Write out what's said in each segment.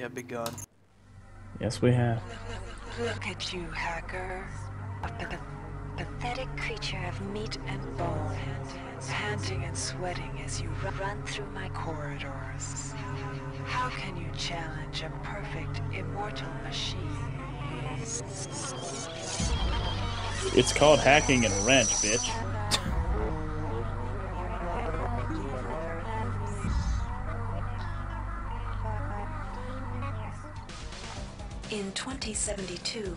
We have begun. Yes, we have. Look at you, hacker. A pathetic creature of meat and bone, panting and sweating as you run through my corridors. How can you challenge a perfect, immortal machine? It's called hacking and a wrench, bitch. In 2072,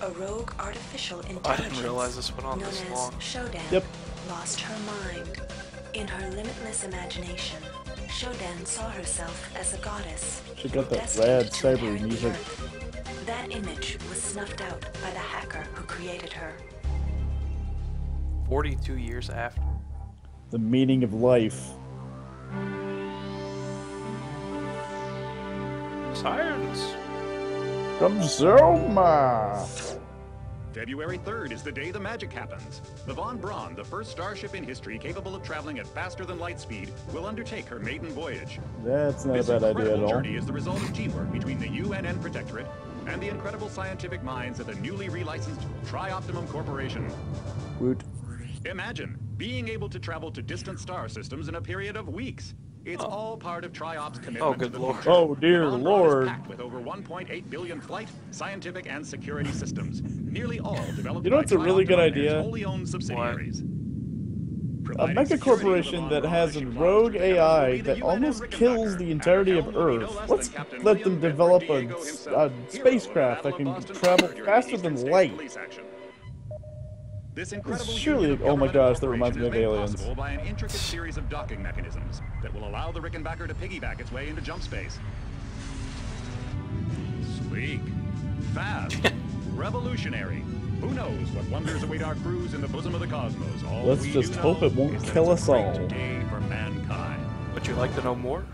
a rogue artificial oh, I intelligence didn't realize this went on known this as long. Shodan Yep. lost her mind. In her limitless imagination, Shodan saw herself as a goddess. She got that destined rad cyber music. earth. That image was snuffed out by the hacker who created her. 42 years after. The meaning of life. Sirens! Come Zoma! February 3rd is the day the magic happens. The Von Braun, the first starship in history capable of traveling at faster than light speed, will undertake her maiden voyage. That's not a This bad idea at all. journey is the result of teamwork between the UNN Protectorate and the incredible scientific minds at the newly relicensed Tri-Optimum Corporation. Woot. Imagine being able to travel to distant star systems in a period of weeks. It's oh. all part of TriOps commitment Oh, to good the lord. future. Oh, dear The Von Braun is lord. with over 1.8 billion flight, scientific, and security systems, nearly all developed You know by what's a really good Tri-Optimum its idea? wholly owned subsidiaries. A mega corporation that has a rogue flies through the heavens will AI that almost kills the entirety of helm will be no Earth. Let's let them develop a, Diego s- himself, a hero of the spacecraft that can travel Harbor during the faster than light. Police action. This This incredible is surely- oh my gosh, that reminds me of corporation is made aliens. possible by an intricate series of docking mechanisms that will allow the Rickenbacker to piggyback its way into jump space. Sleek, fast, revolutionary. Who knows what wonders await our crews in the bosom of the cosmos? All Let's we just do hope it won't is that kill it's us all. Day for mankind. Would you like to know more?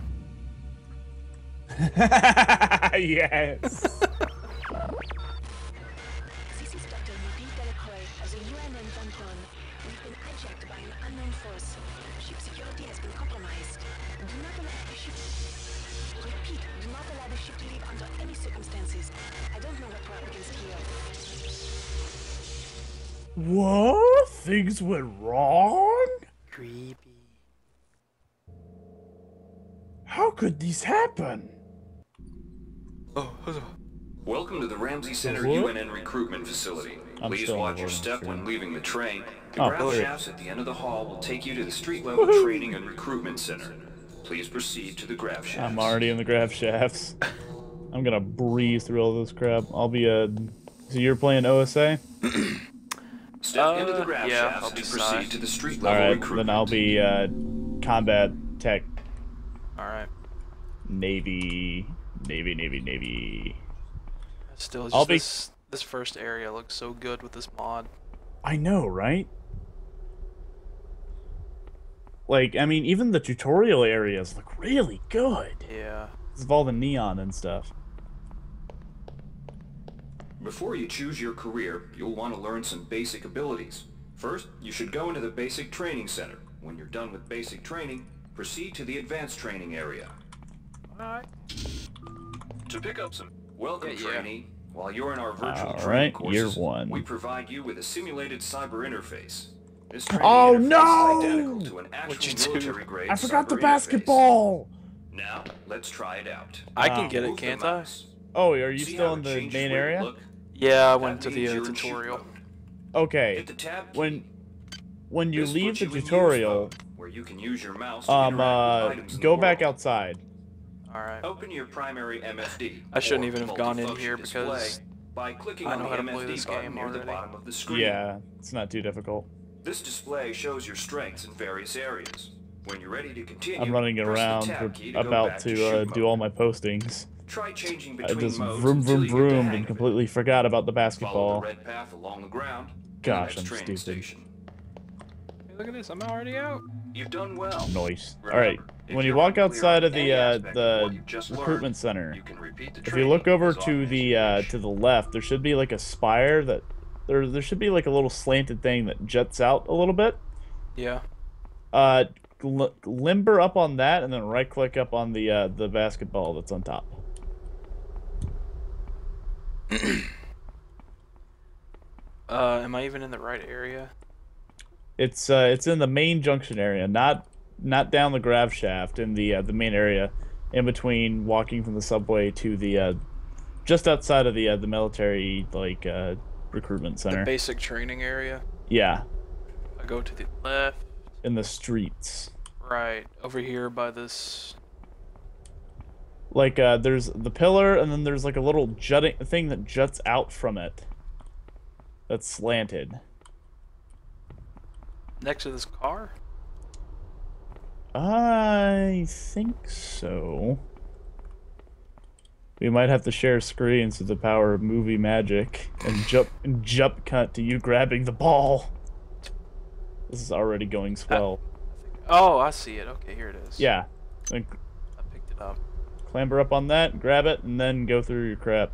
yes. what? Things went wrong? Creepy. How could this happen? Oh, hold on. Welcome to the Ramsey Center What? UNN recruitment facility. I'm Please watch your step screen. when leaving the train. The Oh, grav brilliant. shafts at the end of the hall will take you to the street level training and recruitment center. Please proceed to the grav shafts. I'm already in the grav shafts. I'm gonna breeze through all this crap. I'll be a. So you're playing OSA? Step into the Uh, grav yeah, shafts I'll to be proceed side. to the street level right, recruitment. then I'll be uh, combat tech, Alright. navy, navy, navy, navy. Still, just I'll be- this, this first area looks so good with this mod. I know, right? Like, I mean, even the tutorial areas look really good. Yeah. With all the neon and stuff. Before you choose your career, you'll want to learn some basic abilities. First, you should go into the basic training center. When you're done with basic training, proceed to the advanced training area. Alright. To pick up some welcome Yeah, yeah. trainee, while you're in our virtual All training right, year courses, one. we provide you with a simulated cyber interface. This oh, training Oh, interface no! is identical to an What'd actual you do? military grade I forgot the cyber interface. basketball! Now, let's try it out. I Wow. can get it, can't I? Oh, are you See still in the main area? look? Yeah, I That went to the uh, you're in shoot tutorial. Okay, the tab when when you This leave the you tutorial, mode, where you can use your mouse to um, uh, with items in go back world. outside. Alright. Open your primary MFD. I shouldn't even have gone in here because by clicking I on know the how to play this game near the bottom of the screen. Yeah, it's not too difficult. This display shows your strengths in various areas. When you're ready to continue, I'm running around, tab to about back to uh, do all my postings. Try changing I just modes vroom until vroom you get the vroom and completely forgot about the Follow basketball. the red path along the ground. to the Gosh, I'm training stupid. Station. Hey, look at this, I'm already out. You've done well. Noise. Remember, All right, if when you walk outside of the uh, aspect of what the just recruitment learned, center, you can repeat the if you look over to the uh, to the left, there should be like a spire that there there should be like a little slanted thing that juts out a little bit. Yeah. Uh, limber up on that, and then right click up on the uh, the basketball that's on top. Uh, am I even in the right area? It's uh, it's in the main junction area, not not down the grav shaft in the uh, the main area, in between walking from the subway to the uh, just outside of the uh, the military like uh, recruitment The center. basic training area. yeah, I go to the left, in the streets. right, over here by this. Like uh, there's the pillar, and then there's like a little jutting thing that juts out from it. That's slanted. Next to this car? I think so. We might have to share screens with the power of movie magic and jump and jump cut to you grabbing the ball. This is already going swell. Oh, I see it. Okay, here it is. yeah. Like, I picked it up. Clamber up on that, grab it, and then go through your crap.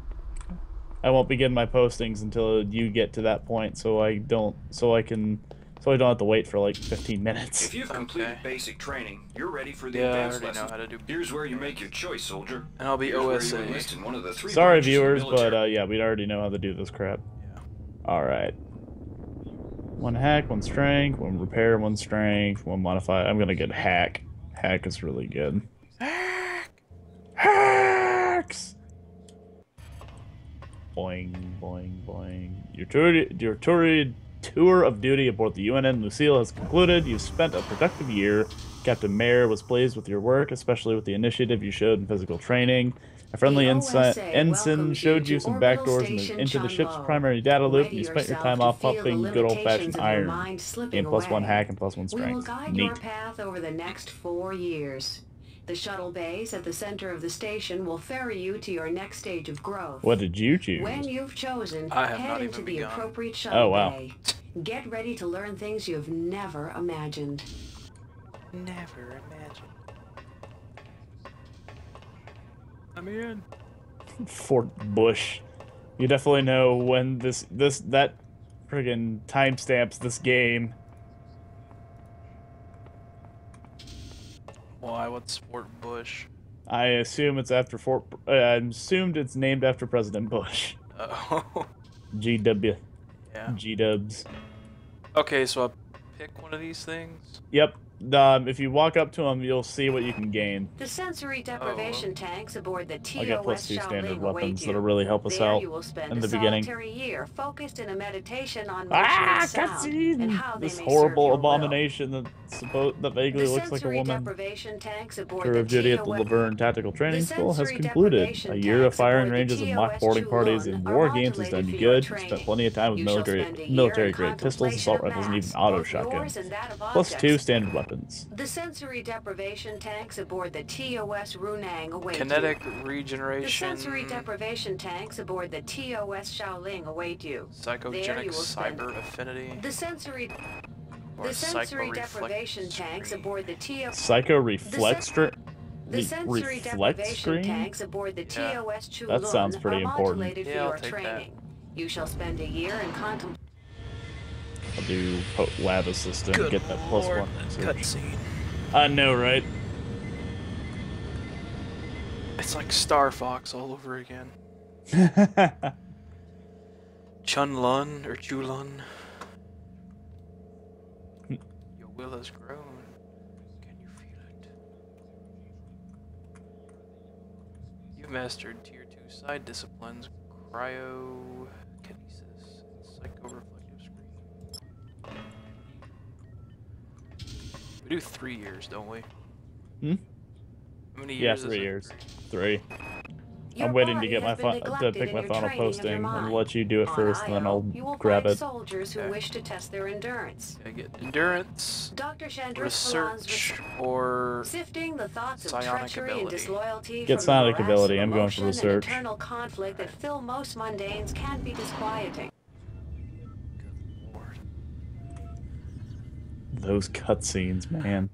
I won't begin my postings until you get to that point, so I don't, so I can, so I don't have to wait for like 15 minutes. If you've completed Okay. basic training, you're ready for the Yeah, I advanced already know how to do Here's where you make your choice, soldier. And I'll be Here's OSA. in one of the three Sorry, branches of the viewers, but uh, yeah, we already know how to do this crap. Yeah. All right. One hack, one strength, one repair, one strength, one modify. I'm gonna get hack. Hack is really good. Hacks. Boing, boing, boing. Your tour, your tour, tour of duty aboard the UNN Lucille has concluded. You've spent a productive year. Captain Mayer was pleased with your work, especially with the initiative you showed in physical training. A friendly The ensi- ensign showed you you some Orbital backdoors in the- Station into the ship's primary data loop. Ready You spent your time off pumping good old-fashioned iron. mind Gain plus one hack and plus one strength. We will strength. guide your path over the next four years. The shuttle bays at the center of the station will ferry you to your next stage of growth. What did you choose? When you've chosen, I have head not into even the begun. appropriate shuttle Oh, wow. bay. Get ready to learn things you've never imagined. Never imagined. I'm in. Fort Bush. You definitely know when this this that friggin' timestamps this game. Why? What's Fort Bush? I assume it's after Fort. Uh, I assumed it's named after President Bush. Oh. GW. yeah. G Dubs. Okay, so I pick one of these things. Yep. Um, if you walk up to them, you'll see what you can gain. The sensory deprivation tanks aboard the TOS I got plus two standard weapons that'll really help us there out you will spend in a the beginning. solitary year focused in a meditation on Ah, sound and cutscene! how This horrible abomination that suppo- that vaguely will. The looks like a sensory woman. deprivation tanks aboard Tour the of duty at the Laverne Tactical Training School has concluded. A year of firing ranges and mock boarding parties are war games has done you good. You spent plenty of time with military a military in grade pistols, assault rifles, and even auto shotguns. yours and that of Plus two standard weapons. The sensory deprivation tanks aboard the TOS Runang await Kinetic you. The regeneration. sensory deprivation tanks aboard the TOS Shaoling await you. Psychogenic you will spend- cyber affinity. The sensory or the sensory psychoreflex deprivation tanks aboard the TOS Psycho reflex stri- the re- sensory deprivation screen. tanks aboard the Yeah. TOS Chulun That sounds pretty are important. modulated Yeah, for I'll your take that. training. You shall spend a year in contemplation. I'll do lab assistant. Good get that plus lord, one. Cutscene. I know, right? It's like Star Fox all over again. Chun Lun or Chulun. Hmm. Your will has grown. Can you feel it? You've mastered tier 2 psi disciplines cryokinesis and psychoreflective We do three years, don't we? Hmm? How many Yeah, years? is three it? years. Three. Your I'm waiting to get my has to pick my final training of your posting and mind. let you do it first, and then I'll you will grab find it. soldiers who Okay. wish to test their endurance. I get endurance, Dr. Chandris research, or Sifting the thoughts of Psionic treachery and ability. disloyalty Get from psionic ability, I'm going for research. internal conflict that fill most mundanes can be disquieting. Those cutscenes, man.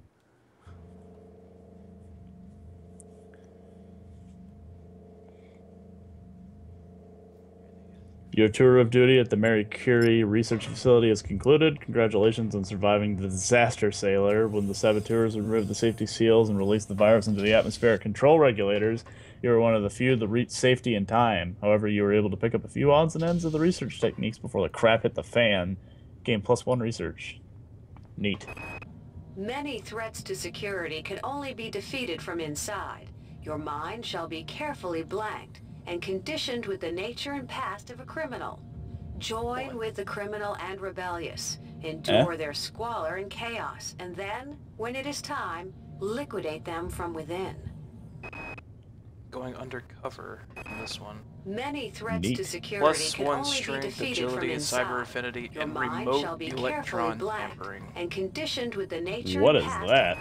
Your tour of duty at the Marie Curie Research Facility is concluded. Congratulations on surviving the disaster sailor when the saboteurs removed the safety seals and released the virus into the atmospheric control regulators. You were one of the few that reached safety in time. However, you were able to pick up a few odds and ends of the research techniques before the crap hit the fan. Gain plus one research. Neat. Many threats to security can only be defeated from inside. Your mind shall be carefully blanked and conditioned with the nature and past of a criminal. Join with the criminal and rebellious. Endure eh? their squalor and chaos, and then, when it is time, liquidate them from within. Going undercover in this one. Many threats Neat. to security Plus can one only be strength, defeated agility, and inside. cyber affinity, Your and mind remote shall be carefully electron blanked tampering. and conditioned with the nature What and is past that?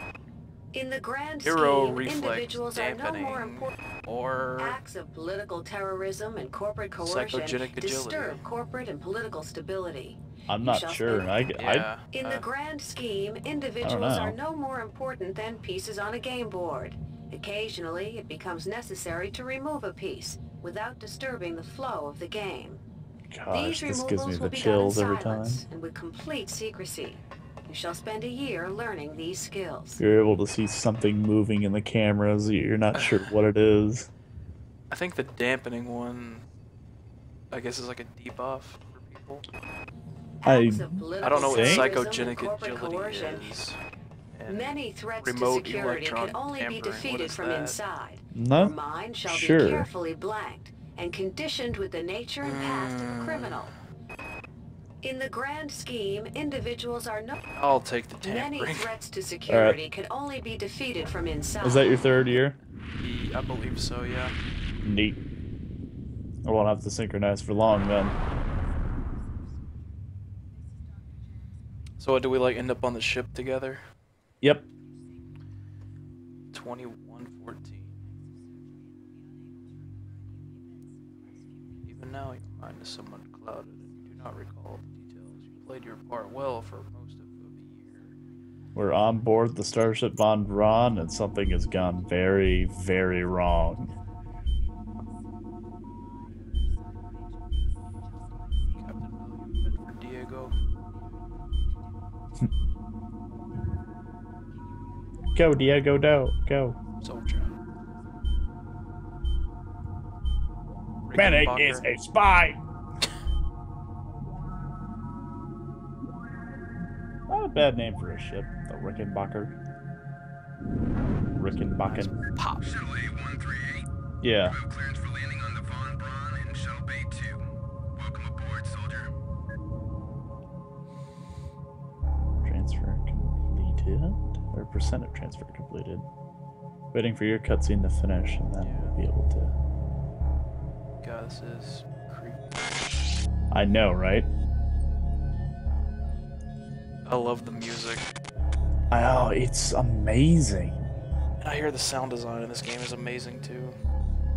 In the grand Hero scheme, reflex individuals are no more dampening important. or Acts of political terrorism and corporate coercion Psychogenic agility. disturb corporate and political stability. I'm not sure. I, yeah. In uh, the grand scheme, individuals are no more important than pieces on a game board. Occasionally, it becomes necessary to remove a piece without disturbing the flow of the game. gosh, These this gives removals me will the be chills done in every time. silence and with complete secrecy. You shall spend a year learning these skills. You're able to see something moving in the cameras. You're not sure what it is. I think the dampening one, I guess, is like a debuff for people. I- I don't know what Think? political psychogenic agility coercion. is. And Many threats to security can only be tampering, what defeated from that? inside. No? Your mind shall Sure. be carefully blanked and conditioned with the nature and past of a criminal. In the grand scheme, individuals are no I'll take the tampering. many threats to security can only be defeated from inside. Is that your third year? I believe so, yeah. Neat. I won't have to synchronize for long then. So what, do we like end up on the ship together? Yep. 2114. Even now, your mind is somewhat clouded and you do not recall the details. You played your part well for most of the year. We're on board the Starship Von Braun, and something has gone very, very wrong. Go, Diego, do, go. Soldier. Medic is a spy! Not a bad name for a ship, the Rickenbacker. Rickenbacken. Pop. Shuttle A138. Yeah. Clearance for landing on the Von Braun in Shuttle Bay 2. Welcome aboard, soldier. Transfer completed. Or percent of transfer completed. Waiting for your cutscene to finish, and then we'll be able to. God, this is creepy. I know, right? I love the music. Oh, it's amazing. And I hear the sound design in this game is amazing too.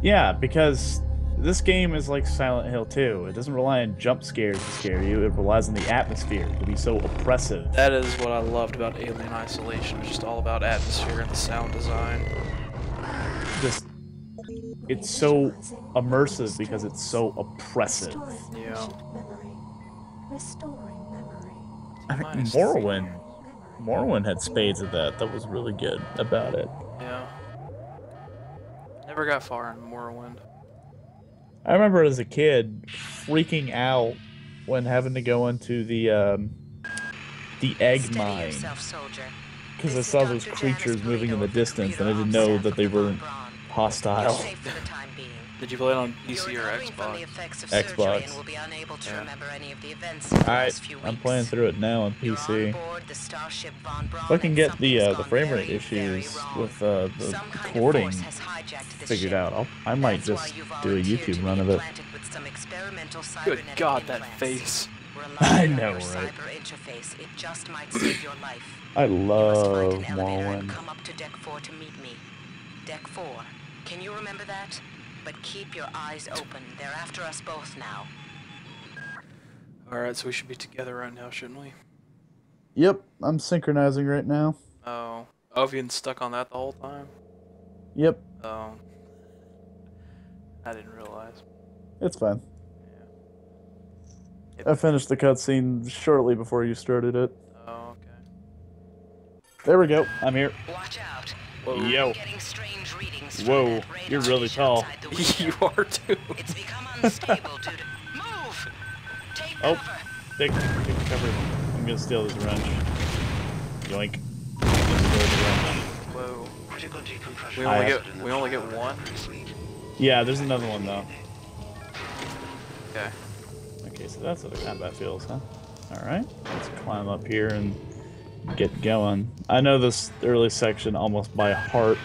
Yeah, because this game is like Silent Hill 2. It doesn't rely on jump scares to scare you, it relies on the atmosphere to be so oppressive. That is what I loved about Alien Isolation. It's just all about atmosphere and the sound design. Just it's so immersive because it's so oppressive. Yeah. Memory. Restoring memory. I mean, Morrowind. Morrowind had spades of that. That was really good about it. Yeah. Never got far in Morrowind. I remember as a kid freaking out when having to go into the um, the egg Steady mine. because I saw those creatures moving in the distance, and I didn't know that they Von hostile. Safe for the time being. Did you play it on You're PC or from the Xbox? effects of Xbox. surgery and will be unable to Yeah. remember any of the events of the Alright, last few weeks. I'm playing through it now on PC. on board the Starship Von Braun If I can get the uh, the frame rate very, very issues with uh, the Some recording force has hijacked this figured ship. out, I'll, I might That's just do a YouTube run of it. implanted with some experimental Good God, that face. I know, right? Cyber interface. It just might save your life. I You love find an elevator and Morrowind. come up to deck four to meet me. Deck four. Can you remember that? But keep your eyes open. They're after us both now. Alright, so we should be together right now, shouldn't we? Yep, I'm synchronizing right now. Oh. Oh, have you been stuck on that the whole time? Yep, Oh. I didn't realize. it's fine. Yeah. I finished the cutscene shortly before you started it. Oh, okay. There we go. I'm here. Watch out. Whoa. Yo. I'm getting strange readings from Whoa, you're really tall. outside the window. you are too. It's become unstable due to... Move! Take Oh. cover! Take, take cover. I'm gonna steal this wrench. Yoink. Steal the wrench. Whoa. Critical decompression. We only have- get we only get one. Yeah, there's another one though. Okay. Okay, so that's how the combat feels, huh? Alright, let's climb up here and get going. I know this early section almost by heart.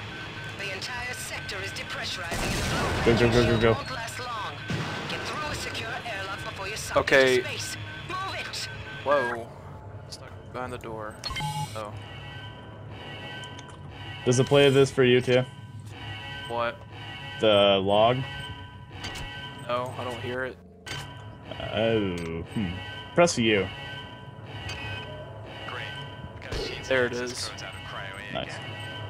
The entire sector is depressurizing and Go, go, go, go, go. won't last long. Get through a secure airlock before you suck Okay. into space. Move it! Whoa. Stuck behind the door. Oh. Does it play this for you too? What? The log? No, I don't hear it. Oh, hmm. Press U. There it of is. codes out of cryo Nice. again.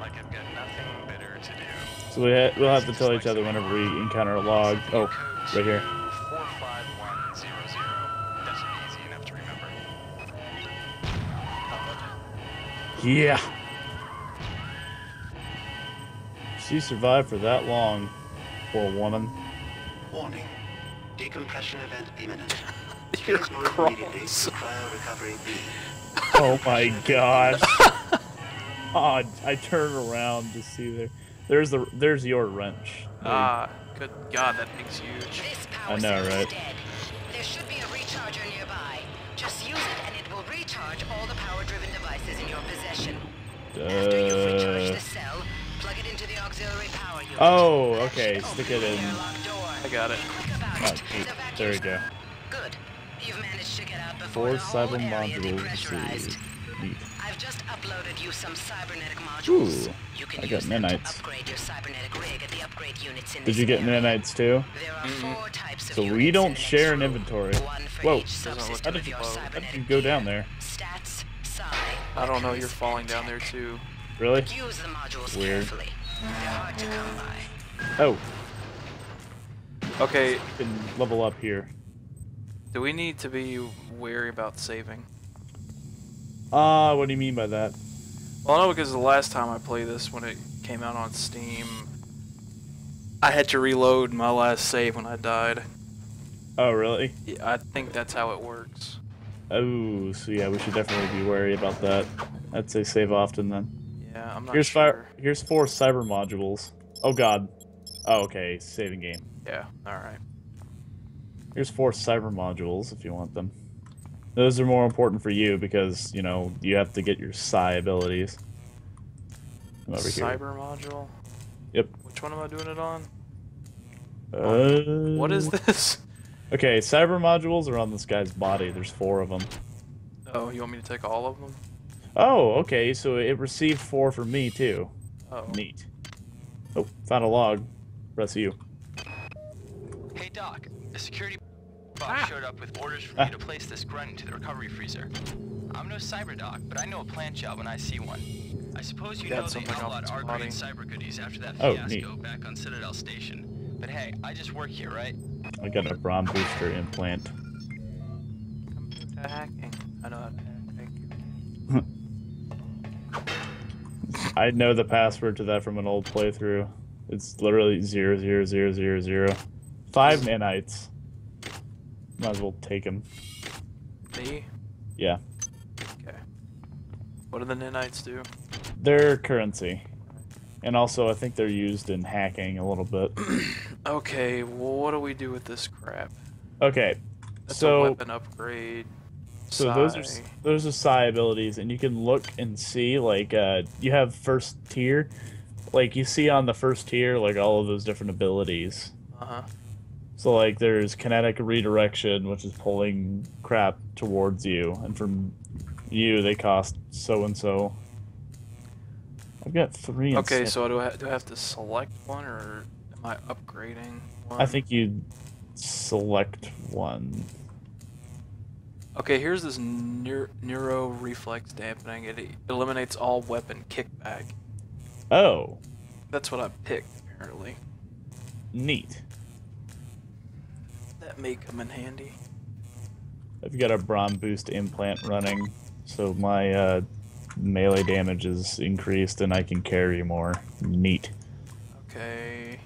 Like I've got nothing better to do. So we ha we'll have to tell each other whenever we encounter a log. Oh, right here. 45100. That should be easy enough to remember. Yeah. She survived for that long, poor woman. Warning. Decompression event imminent. You're immediately cryo recovery B. Oh my gosh. oh, I turned around to see there. There's the there's your wrench. Ah, good God, that thing's huge. This power I know, right? dead. There should be a recharger nearby. Just use it and it will recharge all the power-driven devices in your possession. After you've recharged Uh, the cell, plug it into the auxiliary power unit. oh, okay. Stick it in. I got it. Be quick about Oh, it. sweet. The vacuum's There we go. Good. You've managed to get out before Four the whole cyber area modules. depressurized. I've just uploaded you some cybernetic modules. Ooh, you can I got use them to nanites. upgrade your cybernetic rig at the upgrade units in Did you get area. nanites too? There are four types of So we don't in share an inventory. One for Whoa. each Doesn't look- subsystem how did you- how did How did cybernetic you go down there? Stats, psi, I don't know, you're falling down there too. Really? Use the modules Weird. carefully. They're hard to come by. Oh, Okay, you can level up here. Do we need to be wary about saving? Ah, what do you mean by that? Well, no, because the last time I played this, when it came out on Steam, I had to reload my last save when I died. Oh, really? Yeah, I think that's how it works. Oh, so yeah, we should definitely be wary about that. I'd say save often then. Yeah, I'm not Here's sure. Here's four cyber modules. Oh God. Oh, okay. Saving game. Yeah, alright. Here's four cyber modules if you want them. Those are more important for you because you know you have to get your psi abilities. I'm over here. Cyber module? Yep. Which one am I doing it on? Uh, What is this? Okay, cyber modules are on this guy's body. There's four of them. Oh, you want me to take all of them? Oh, okay. So it received four from me too. Oh. Neat. Oh, found a log. Rest of you. Hey Doc, a security box showed up with orders for Ah. you to place this grunt into the recovery freezer. I'm no cyber doc, but I know a plant job when I see one. I suppose you Got know they something off outlawed its our body. grade cyber goodies after that Oh, fiasco back on Citadel Station. But hey, I just work here, right? I got a Brawn booster implant. Computer hacking. I know how to hack. Thank you. I know the password to that from an old playthrough. It's literally zero zero zero zero zero. Five nanites. Might as well take them. Me? Yeah, Okay. What do the nanites do? they're currency, and also I think they're used in hacking a little bit. Okay, well, what do we do with this crap? Okay, That's a so weapon upgrade. so those are those are psi abilities, and you can look and see like uh, you have first tier, like you see on the first tier like all of those different abilities. Uh-huh. So like there's kinetic redirection, which is pulling crap towards you, and from you they cost so and so. I've got three. Okay, so do I, do I have to select one, or am I upgrading one? I think you select one. Okay, here's this neur- neuro reflex dampening. It eliminates all weapon kickback. Oh, That's what I picked, apparently. neat. That may come in handy. I've got a Brawn boost implant running, so my uh, melee damage is increased and I can carry more. Neat. Okay.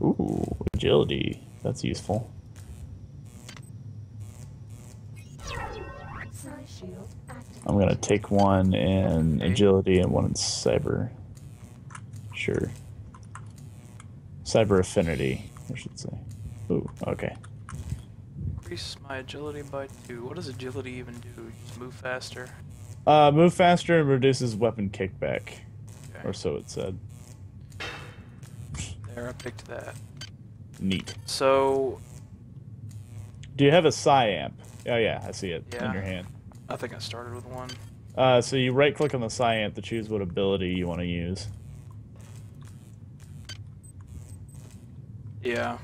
Ooh, agility. That's useful. I'm gonna take one in agility and one in cyber. Sure. Cyber affinity, I should say. Ooh, okay. Increase my agility by two. What does agility even do? Just move faster? Uh, move faster and reduces weapon kickback. Okay. Or so it said. There, I picked that. Neat. So, Do you have a psi amp? Oh yeah, I see it in your hand. I think I started with one. Uh, so you right click on the psi amp to choose what ability you want to use. Yeah.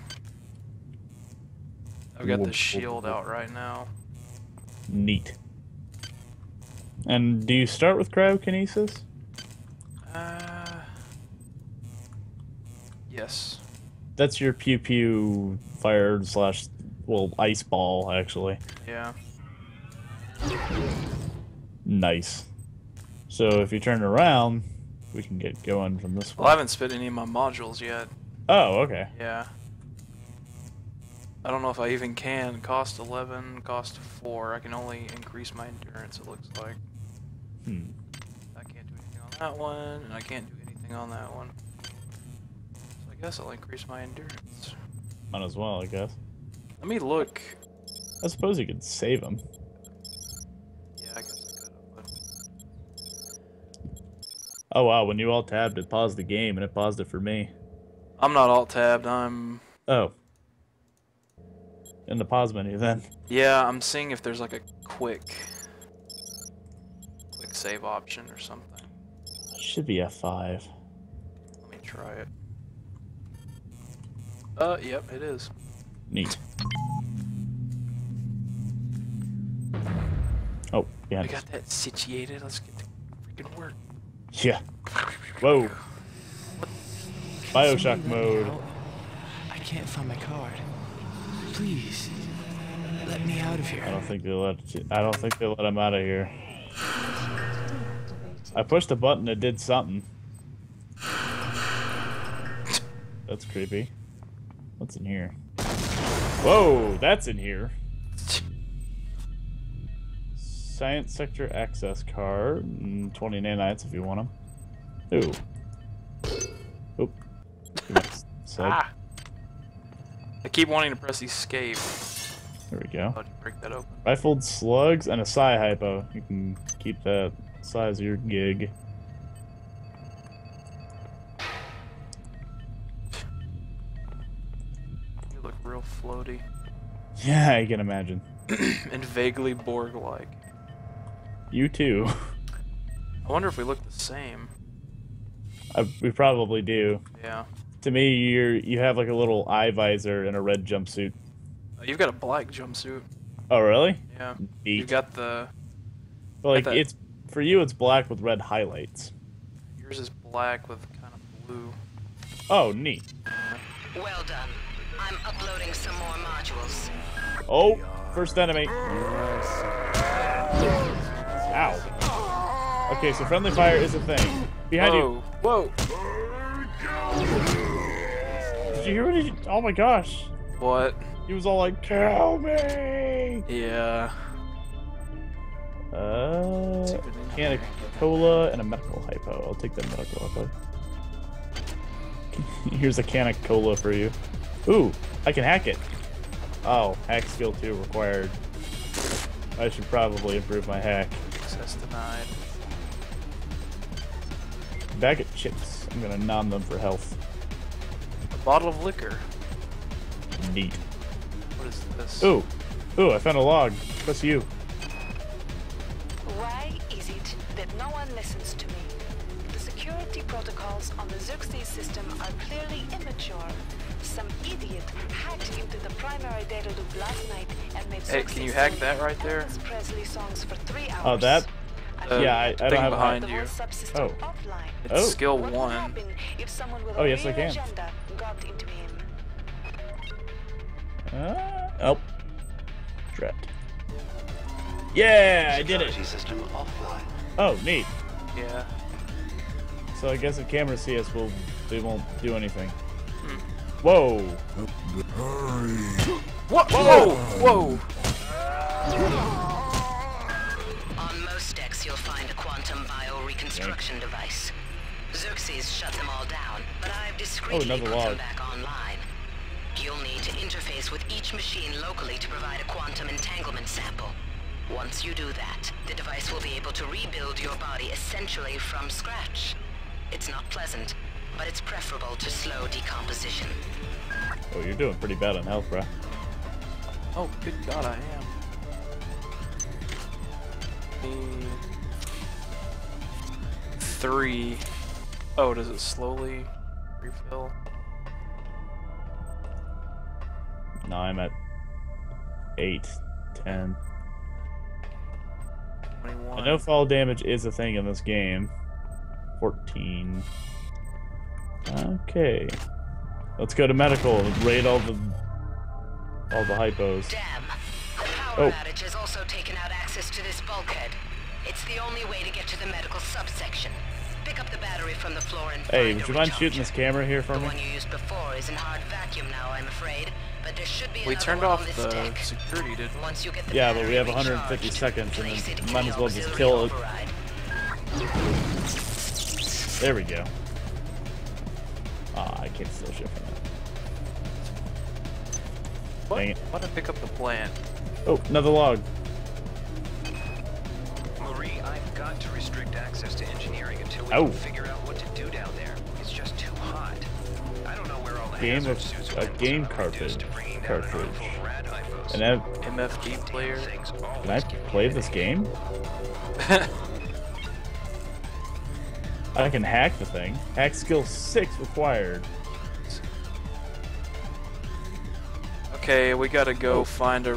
I've got the shield out right now. Neat. And do you start with cryokinesis? Uh, yes. That's your pew pew fire slash well ice ball actually. Yeah. Nice. So if you turn around, we can get going from this Well, I haven't spit any of my modules yet. Oh, okay. Yeah. I don't know if I even can. Cost 11, cost 4. I can only increase my endurance, it looks like. Hmm. I can't do anything on that one, and I can't do anything on that one. So I guess I'll increase my endurance. Might as well, I guess. Let me look. I suppose you could save them. Yeah, I guess I could have, but... Oh wow, when you all tabbed, it paused the game and it paused it for me. I'm not alt-tabbed, I'm... Oh. In the pause menu then. Yeah, I'm seeing if there's like a quick... Quick save option or something. Should be F5. Let me try it. Uh, yep, it is. Neat. Oh, yeah. We got that situated. Let's get to freaking work. Yeah. Whoa. Bioshock mode. I can't find my card. Please, let me out of here. I don't think they let. I don't think they let him out of here. I pushed a button. It did something. That's creepy. What's in here? Whoa, that's in here. Science sector access card. mm, 20 nanites if you want them. Ooh. Oop. Ah! I keep wanting to press escape. There we go. I'll break that open. Rifled slugs and a psi hypo. You can keep that size of your gig. You look real floaty. Yeah, I can imagine. and vaguely Borg-like. You too. I wonder if we look the same. I, we probably do. Yeah. To me, you're you have like a little eye visor and a red jumpsuit. Oh, you've got a black jumpsuit. Oh, really? Yeah. Neat. You've got the... But, like that- it's for you, it's black with red highlights. Yours is black with kind of blue. Oh, neat. Well done. I'm uploading some more modules. Oh, first enemy. Ow. Okay, so friendly fire is a thing. Behind you. Whoa. Did you hear what he? Oh my gosh. What? He was all like, "Kill me." Yeah. Uh, can of cola and a medical hypo. I'll take that medical hypo. Here's a can of cola for you. Ooh, I can hack it. Oh, hack skill 2 required. I should probably improve my hack. Access denied. Bag of chips. I'm gonna nom them for health. A bottle of liquor. Neat. What is this? Ooh, ooh, I found a log. That's you. Why is it that no one listens to me? The security protocols on the Xerxes system are clearly immature. Some idiot hacked into the primary data loop last night and made Hey, can you Xerxes hack that right there? Presley songs for three hours. Oh, that? The yeah, I, I thing don't have behind the you. subsystem Oh. offline. It's Oh. skill What one. if with Oh, yes, I can. got into him? Uh, oh. Trapped. Yeah, I did it. System offline. Oh, neat. Yeah. So I guess if cameras see us, we'll they won't do anything. Whoa! What? Whoa! Whoa! On most decks, you'll find a quantum bioreconstruction device. Xerxes shut them all down, but I've discreetly another put them back online. You'll need to interface with each machine locally to provide a quantum entanglement sample. Once you do that, the device will be able to rebuild your body essentially from scratch. It's not pleasant, but it's preferable to slow decomposition. Oh, you're doing pretty bad on health, bro. Oh, good God, I am. Mm, Three. Oh, does it slowly refill? No, I'm at eight, ten. 21. I know fall damage is a thing in this game. 14. Okay. Let's go to medical and raid all the all the hypos. Damn. The power Oh. outage has also taken out access to this bulkhead. It's the only way to get to the medical subsection. Pick up the battery from the floor and Hey, would you mind shooting this camera here for The me? one you used before is in hard vacuum now, I'm afraid. But there should be We turned off on this the deck. security, didn't? Once you get the Yeah, but we have 150 seconds and place then might as well just kill it. There we go. Ah, I can't steal shit from that. What? Dang it. Why'd I pick up the plant? Oh, another log. Marie, I've got to restrict access to engineering until we Oh. can figure out what to do down there. It's just too hot. I don't know where all the Game hazard of suits a game are reduced cartridge. to bringing down an Cartridge. armful of rad hypos. And I, MFD player? Things can I always give me play this game? I can hack the thing. Hack skill six required. Okay, we gotta go oh. find a,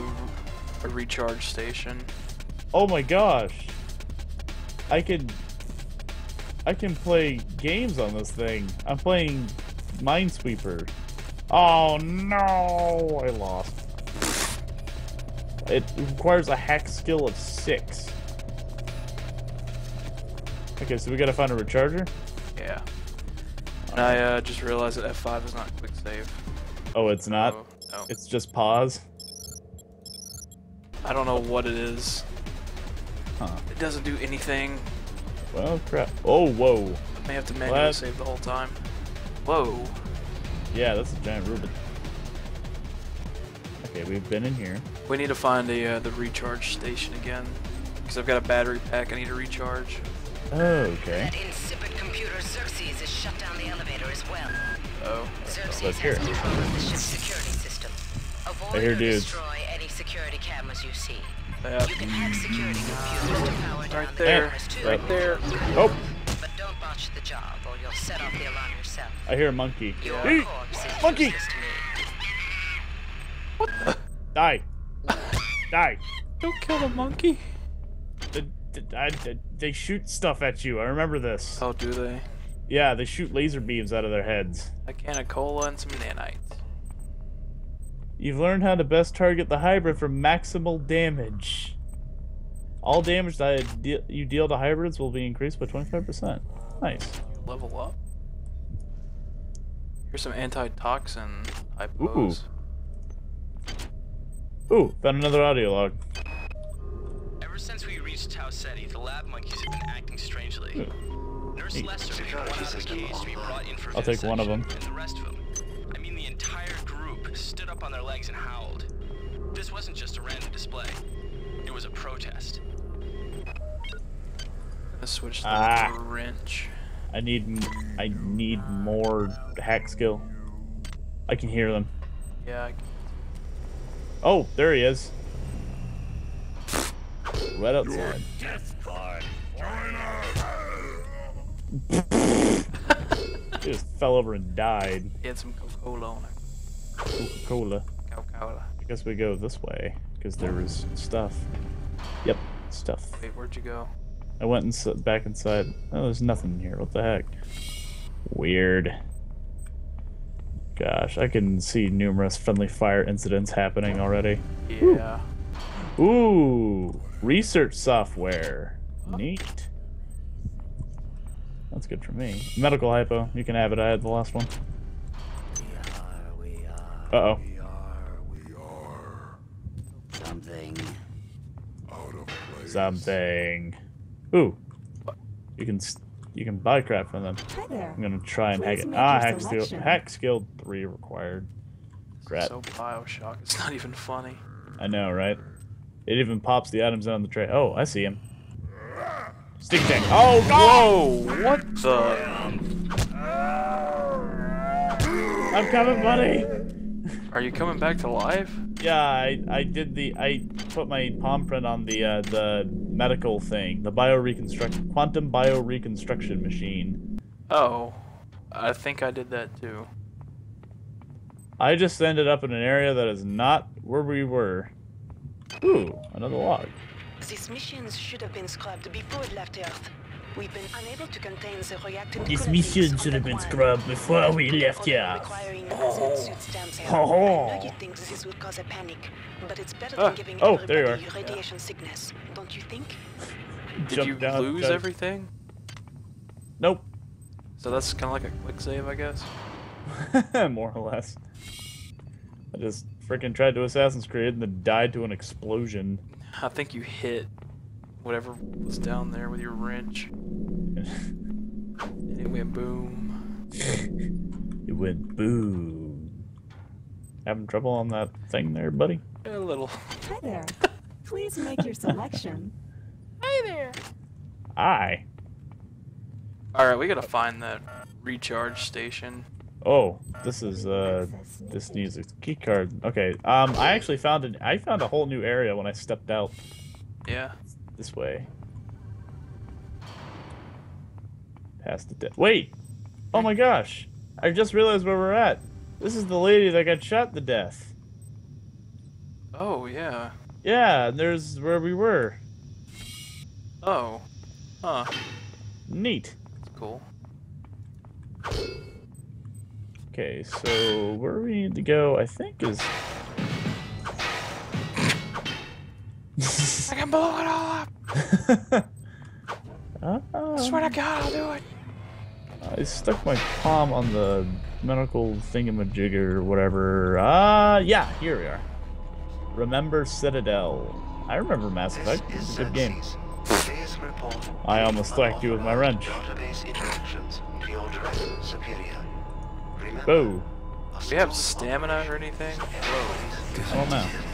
a recharge station. Oh my gosh. I can I can play games on this thing. I'm playing Minesweeper. Oh no, I lost. It requires a hack skill of six. Okay, so we gotta find a recharger? Yeah. And I uh, just realized that F5 is not quick save. Oh, it's not? Oh, no. It's just pause? I don't know what it is. Huh. It doesn't do anything. Well, crap. Oh, whoa. May have to manually What? save the whole time. Whoa. Yeah, that's a giant Rubin. Okay, we've been in here. We need to find a uh, the recharge station again. Because I've got a battery pack I need to recharge. Oh, okay. That insipid computer Xerxes has shut down the elevator as well. Oh. Xerxes Let's has hear it. control of the ship's security system. Avoid hear or dudes. destroy any security cameras you see. Yeah. You can hack security computers to power down Right the there. cameras too. Right there. Oh, But don't botch the job, or you'll set off the alarm yourself. I hear a monkey. Your Hey, corpse monkey! useless to me. Die. Die. Don't kill the monkey. The- the- I- the- they shoot stuff at you. I remember this. Oh, do they? Yeah, they shoot laser beams out of their heads. A can of cola and some nanites. You've learned how to best target the hybrid for maximal damage. All damage that de- you deal to hybrids will be increased by 25%. Nice. Level up. Here's some antitoxin hypos. Ooh, Ooh, found another audio log. Ever since we reached Tau Ceti, the lab monkeys have been acting strangely. Nurse Hey. Lester made one out of the cage to be brought in for I'll take one of them. And the rest of them, I mean the entire group, stood up on their legs and howled. This wasn't just a random display. It was a protest. Let's switch to Ah. the wrench. I need m- I need more hack skill. I can hear them. Yeah, I- Oh, there he is. Right outside. He just fell over and died. he had some Coca-Cola on it. Coca-Cola. Coca-Cola. I guess we go this way because there was stuff. Yep, stuff. Wait, where'd you go? I went and back inside. Oh, there's nothing here. What the heck? Weird. Gosh, I can see numerous friendly fire incidents happening already. Yeah. Ooh, Research software. Neat. That's good for me. Medical hypo. You can have it. I had the last one. Uh oh. Something. Something. Ooh. You can you can buy crap from them. Hi there. I'm gonna try and hack it. Ah, your hack skill. Hack skill three required. Crap. So Bioshock, it's not even funny. I know, right? It even pops the items on the tray. Oh, I see him. Stick tank. Oh, Whoa! What the? I'm coming, buddy. Are you coming back to life? Yeah, I, I did the I put my palm print on the uh, the medical thing, the bio reconstruct quantum bio reconstruction machine. Oh, I think I did that too. I just ended up in an area that is not where we were. Ooh, another log. These missions should have been scrubbed before it left Earth. We've been unable to contain the reactant This mission should have been ground. scrubbed before we left Although here. requiring hazard suit stem cells. Oh. I know you think this would cause a panic, but it's better Ah, than giving oh, there you everybody are. radiation sickness, don't you think? Did Jump you down, lose jump- everything? Nope. So that's kind of like a quick save, I guess. More or less. I just freaking tried to Assassin's Creed and then died to an explosion. I think you hit whatever was down there with your wrench. and it went boom. It went boom. Having trouble on that thing there, buddy? A little. Hi there. Please make your selection. Hi there. Aye. Alright, we gotta find that recharge station. Oh, this is uh this needs a key card. Okay. Um I actually found an I found a whole new area when I stepped out Yeah. This way. Past the death. Wait. Oh my gosh. I just realized where we're at. This is the lady that got shot to death. Oh, yeah. Yeah, and there's where we were. Oh. Huh. Neat. That's cool. Okay, so where we need to go, I think, is I can blow it all up! Uh, I swear to God, I'll do it! I stuck my palm on the medical thingamajigger or whatever. Ah, yeah, here we are. Remember Citadel. I remember Mass Effect. It was a good game. I almost whacked you with my wrench. Database interactions to your direct superior. Remember, Whoa. Do we have stamina or anything? Whoa. I don't know.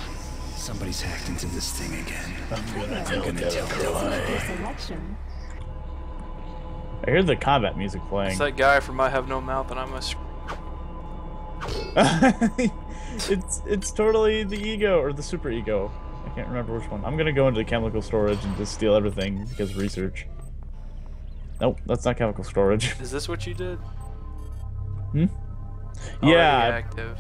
Somebody's hacked into this thing again. I'm gonna I'm gonna tell them why. Selection. I hear the combat music playing. It's that guy from I Have No Mouth and I Must. it's it's totally the ego or the super ego. I can't remember which one. I'm gonna go into the chemical storage and just steal everything because research. Nope, that's not chemical storage. Is this what you did? Hmm? Already Yeah, active.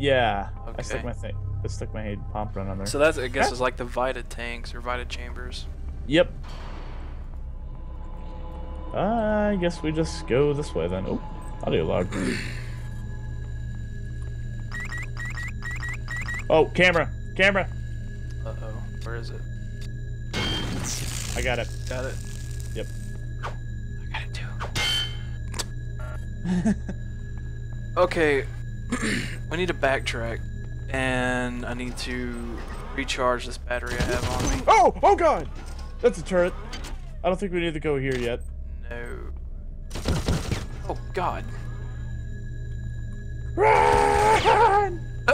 yeah. I stuck my thing. I stuck my head pomp run on there. So that's, I guess, is like the Vita tanks or Vita chambers. Yep. I guess we just go this way then. Oh, audio log. oh, camera, camera. Uh oh. Where is it? I got it. Got it. Yep. I got it too. okay. we need to backtrack. And I need to recharge this battery I have on me. Oh, oh god! That's a turret. I don't think we need to go here yet. No. Oh god. Run!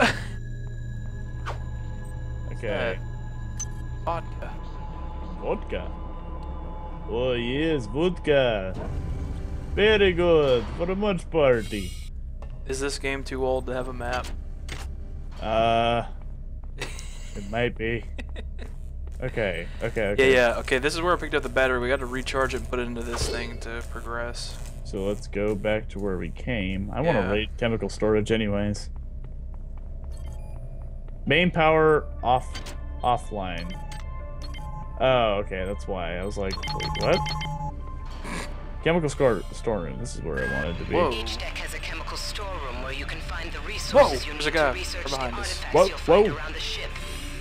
okay. Uh, vodka. Vodka. Oh yes, vodka. Very good for a munch party. Is this game too old to have a map? Uh, it might be. Okay, okay, okay. yeah. Yeah, okay, this is where I picked up the battery. We got to recharge it and put it into this thing to progress. So let's go back to where we came. I want to Yeah. rate chemical storage anyways. Main power off offline. Oh, okay, that's why. I was like, wait, what? Chemical store storeroom. This is where I wanted to be. Whoa. Each deck has a chemical storeroom where you can find the resources you need to research the artifacts Whoa, you'll find whoa. around the ship.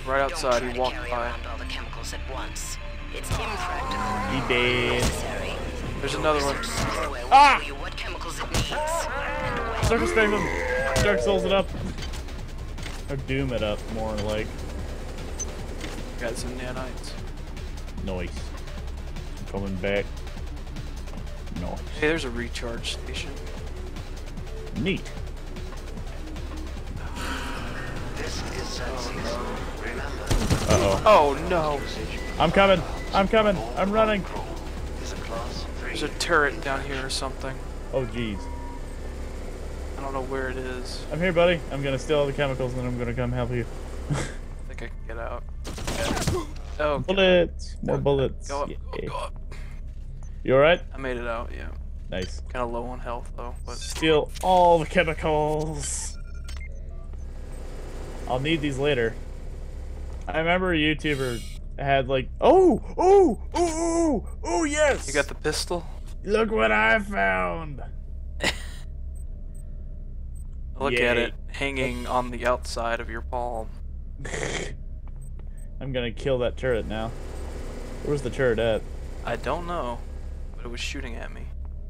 Right Don't outside, try he to walked carry by. all the chemicals at once. It's impractical. He dead. Necessary. There's another one. Software will Ah! tell you what chemicals it needs. And when. Circle him. Dark Souls it up. Or Doom it up, more like. Got some nanites. Noise. Coming back. No. Hey, there's a recharge station. Neat. This is Xerxes. Remember, Uh oh. Oh no! I'm coming. I'm coming. I'm running. is a class 3 There's a turret down here or something. Oh jeez. I don't know where it is. I'm here, buddy. I'm gonna steal all the chemicals and then I'm gonna come help you. I think I can get out. Oh, God. Bullets. More bullets. Go up, Yeah. go, go up. You alright? I made it out, yeah. Nice. Kind of low on health though, but Steal all the chemicals. I'll need these later. I remember a YouTuber had like, oh, oh, oh, oh, oh, yes. you got the pistol. Look what I found. Look at it hanging on the outside of your palm. I'm gonna kill that turret now. Where's the turret at? I don't know, but it was shooting at me.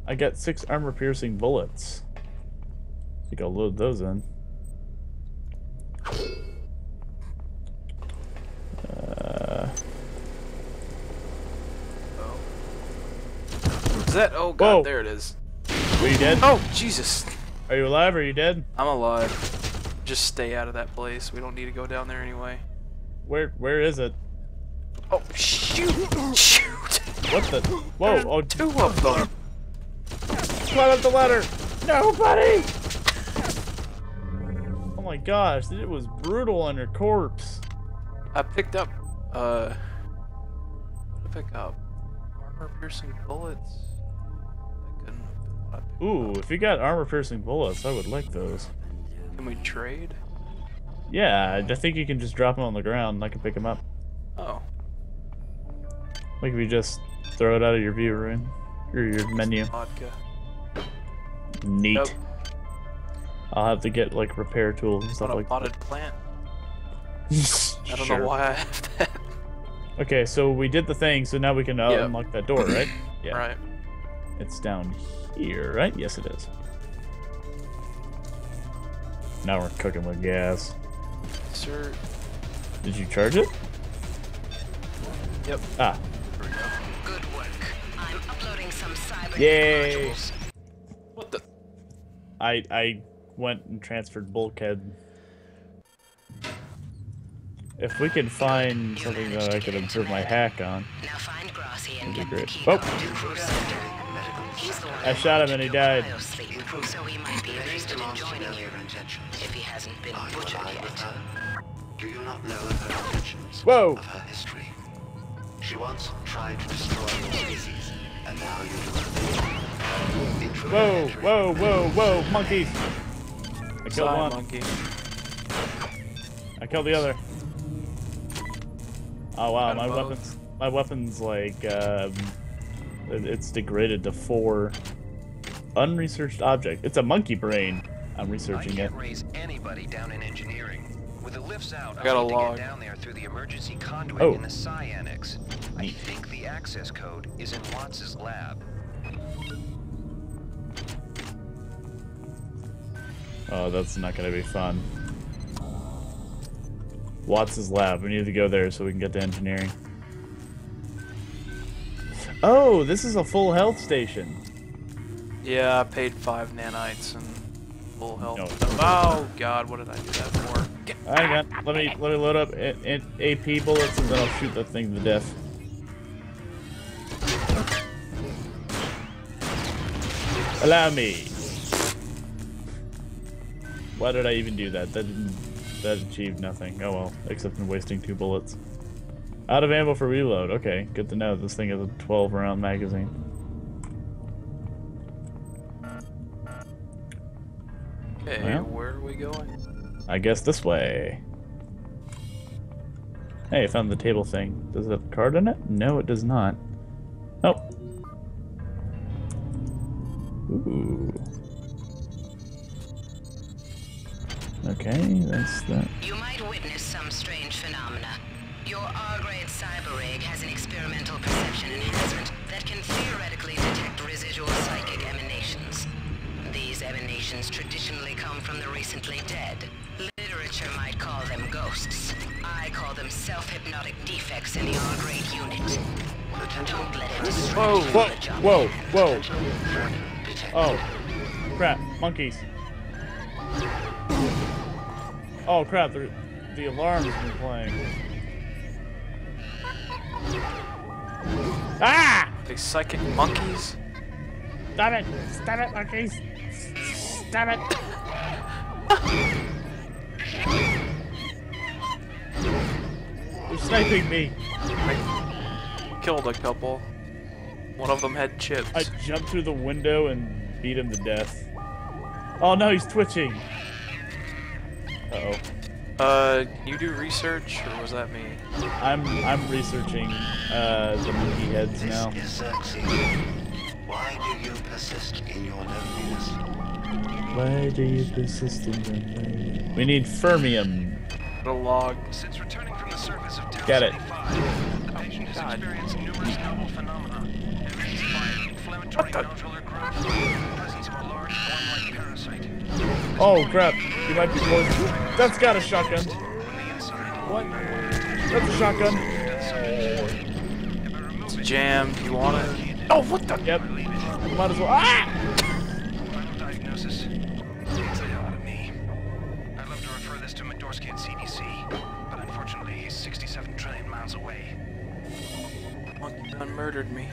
I got six armor-piercing bullets. I think I'll load those in. Uh, Is that? Oh God, Whoa. there it is. are you dead? Oh Jesus! Are you alive? Or are you dead? I'm alive. Just stay out of that place. We don't need to go down there anyway. Where Where is it? Oh shoot! Shoot! What the? Whoa! Oh, two of them. climb up the ladder! No, buddy! Oh my gosh, it was brutal on your corpse. I picked up. Uh. What did I pick up? Armor-piercing bullets. That couldn't have been what I picked Ooh, if you got armor-piercing bullets, I would like those. Can we trade? Yeah, I think you can just drop them on the ground and I can pick them up. Oh. Like if you just throw it out of your view room or your menu. Vodka. Neat. Nope. I'll have to get like repair tools and stuff a like potted plant. I don't Sure. know why I have that. Okay, so we did the thing, so now we can uh, Yeah. unlock that door, right? Yeah. Right. It's down here, right? Yes, it is. Now we're cooking with gas. Sir. Did you charge it? Yep. Ah, Yay. What the? I I went and transferred bulkhead. If we could find something that I could improve my hack on, Now find Grassi and get be the great. key Oh, to Crew Center. He's the I shot him and he died. so he might be interested in joining you if he hasn't been Are you butchered alive yet. Do you not know of her intentions? Whoa. Of her history? She once tried to destroy your species, and now you do it. whoa, whoa, whoa, whoa, monkeys! I killed Sign one. monkey. I killed the other. Oh wow, Got 'em my both. weapons, my weapons like um, it- it's degraded to four. Unresearched object. It's a monkey brain. I'm researching it. can't raise anybody down in engineering. With the lifts out, I I, got a need log. down there through the emergency conduit Oh. in the Psi Annex. I think the access code is in Watts's lab. Oh, that's not gonna be fun. Watts' lab. We need to go there so we can get to engineering. Oh, this is a full health station. Yeah, I paid five nanites and full health. No. Oh God, what did I do that for? Hang on, let me let me load up a- a- AP bullets and then I'll shoot that thing to death. Allow me. Why did I even do that? That didn't that achieved nothing. Oh well, except in wasting two bullets. Out of ammo for reload. Okay, good to know. This thing has a 12 round magazine. Okay, Well. where are we going? I guess this way. Hey, I found the table thing. Does it have a card in it? No, it does not. Oh. Ooh. Okay, that's that. You might witness some strange phenomena. Your R-grade cyber rig has an experimental perception enhancement that can theoretically detect residual psychic emanations. These emanations traditionally come from the recently dead. Literature might call them ghosts. I call them self-hypnotic defects in the R-grade unit. Don't let it distract Whoa, you whoa, from the whoa, whoa. Oh, crap, monkeys. Oh crap, the, the alarm has been playing. Ah! They psychic monkeys? Stop it! Stop it, monkeys! Stop it! They're sniping me! I Killed a couple. One of them had chips. I jumped through the window and beat him to death. Oh no, he's twitching! Uh-oh. Uh, can you do research, or was that me? I'm I'm researching uh, the monkey heads now. Is Why do you persist in your loneliness? Why do you persist in the We need fermium. The log. Since returning from the surface of Tau Get it. Ceti 5, the patient has experienced numerous novel phenomena, evidenced by inflammatory nodular growth, and the presence of a large worm-like parasite. Oh crap, you might be poisoned. That's got a shotgun. What? That's a shotgun. It's jammed. You want it? Oh, what the? Yep. Might as well. Ah! Final diagnosis. Beats the hell of me. I'd love to refer this to Medorsky at CDC, but unfortunately he's 67 trillion miles away. Monkey done murdered me.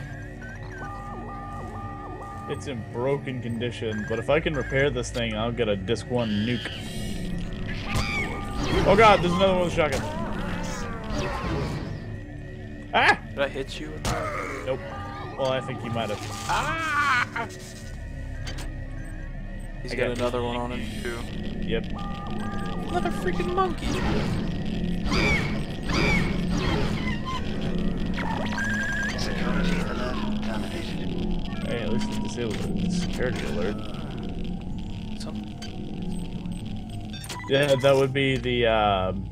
It's in broken condition, but if I can repair this thing, I'll get a disc one nuke. Oh god, there's another one with a shotgun. Ah! Did I hit you? with that? Nope. Well, I think you might have. Ah! He's I got got another one on him too. Yep. Another freaking monkey. Security alert. Hey, at least it's disabled the security alert. Yeah, that would be the. Um...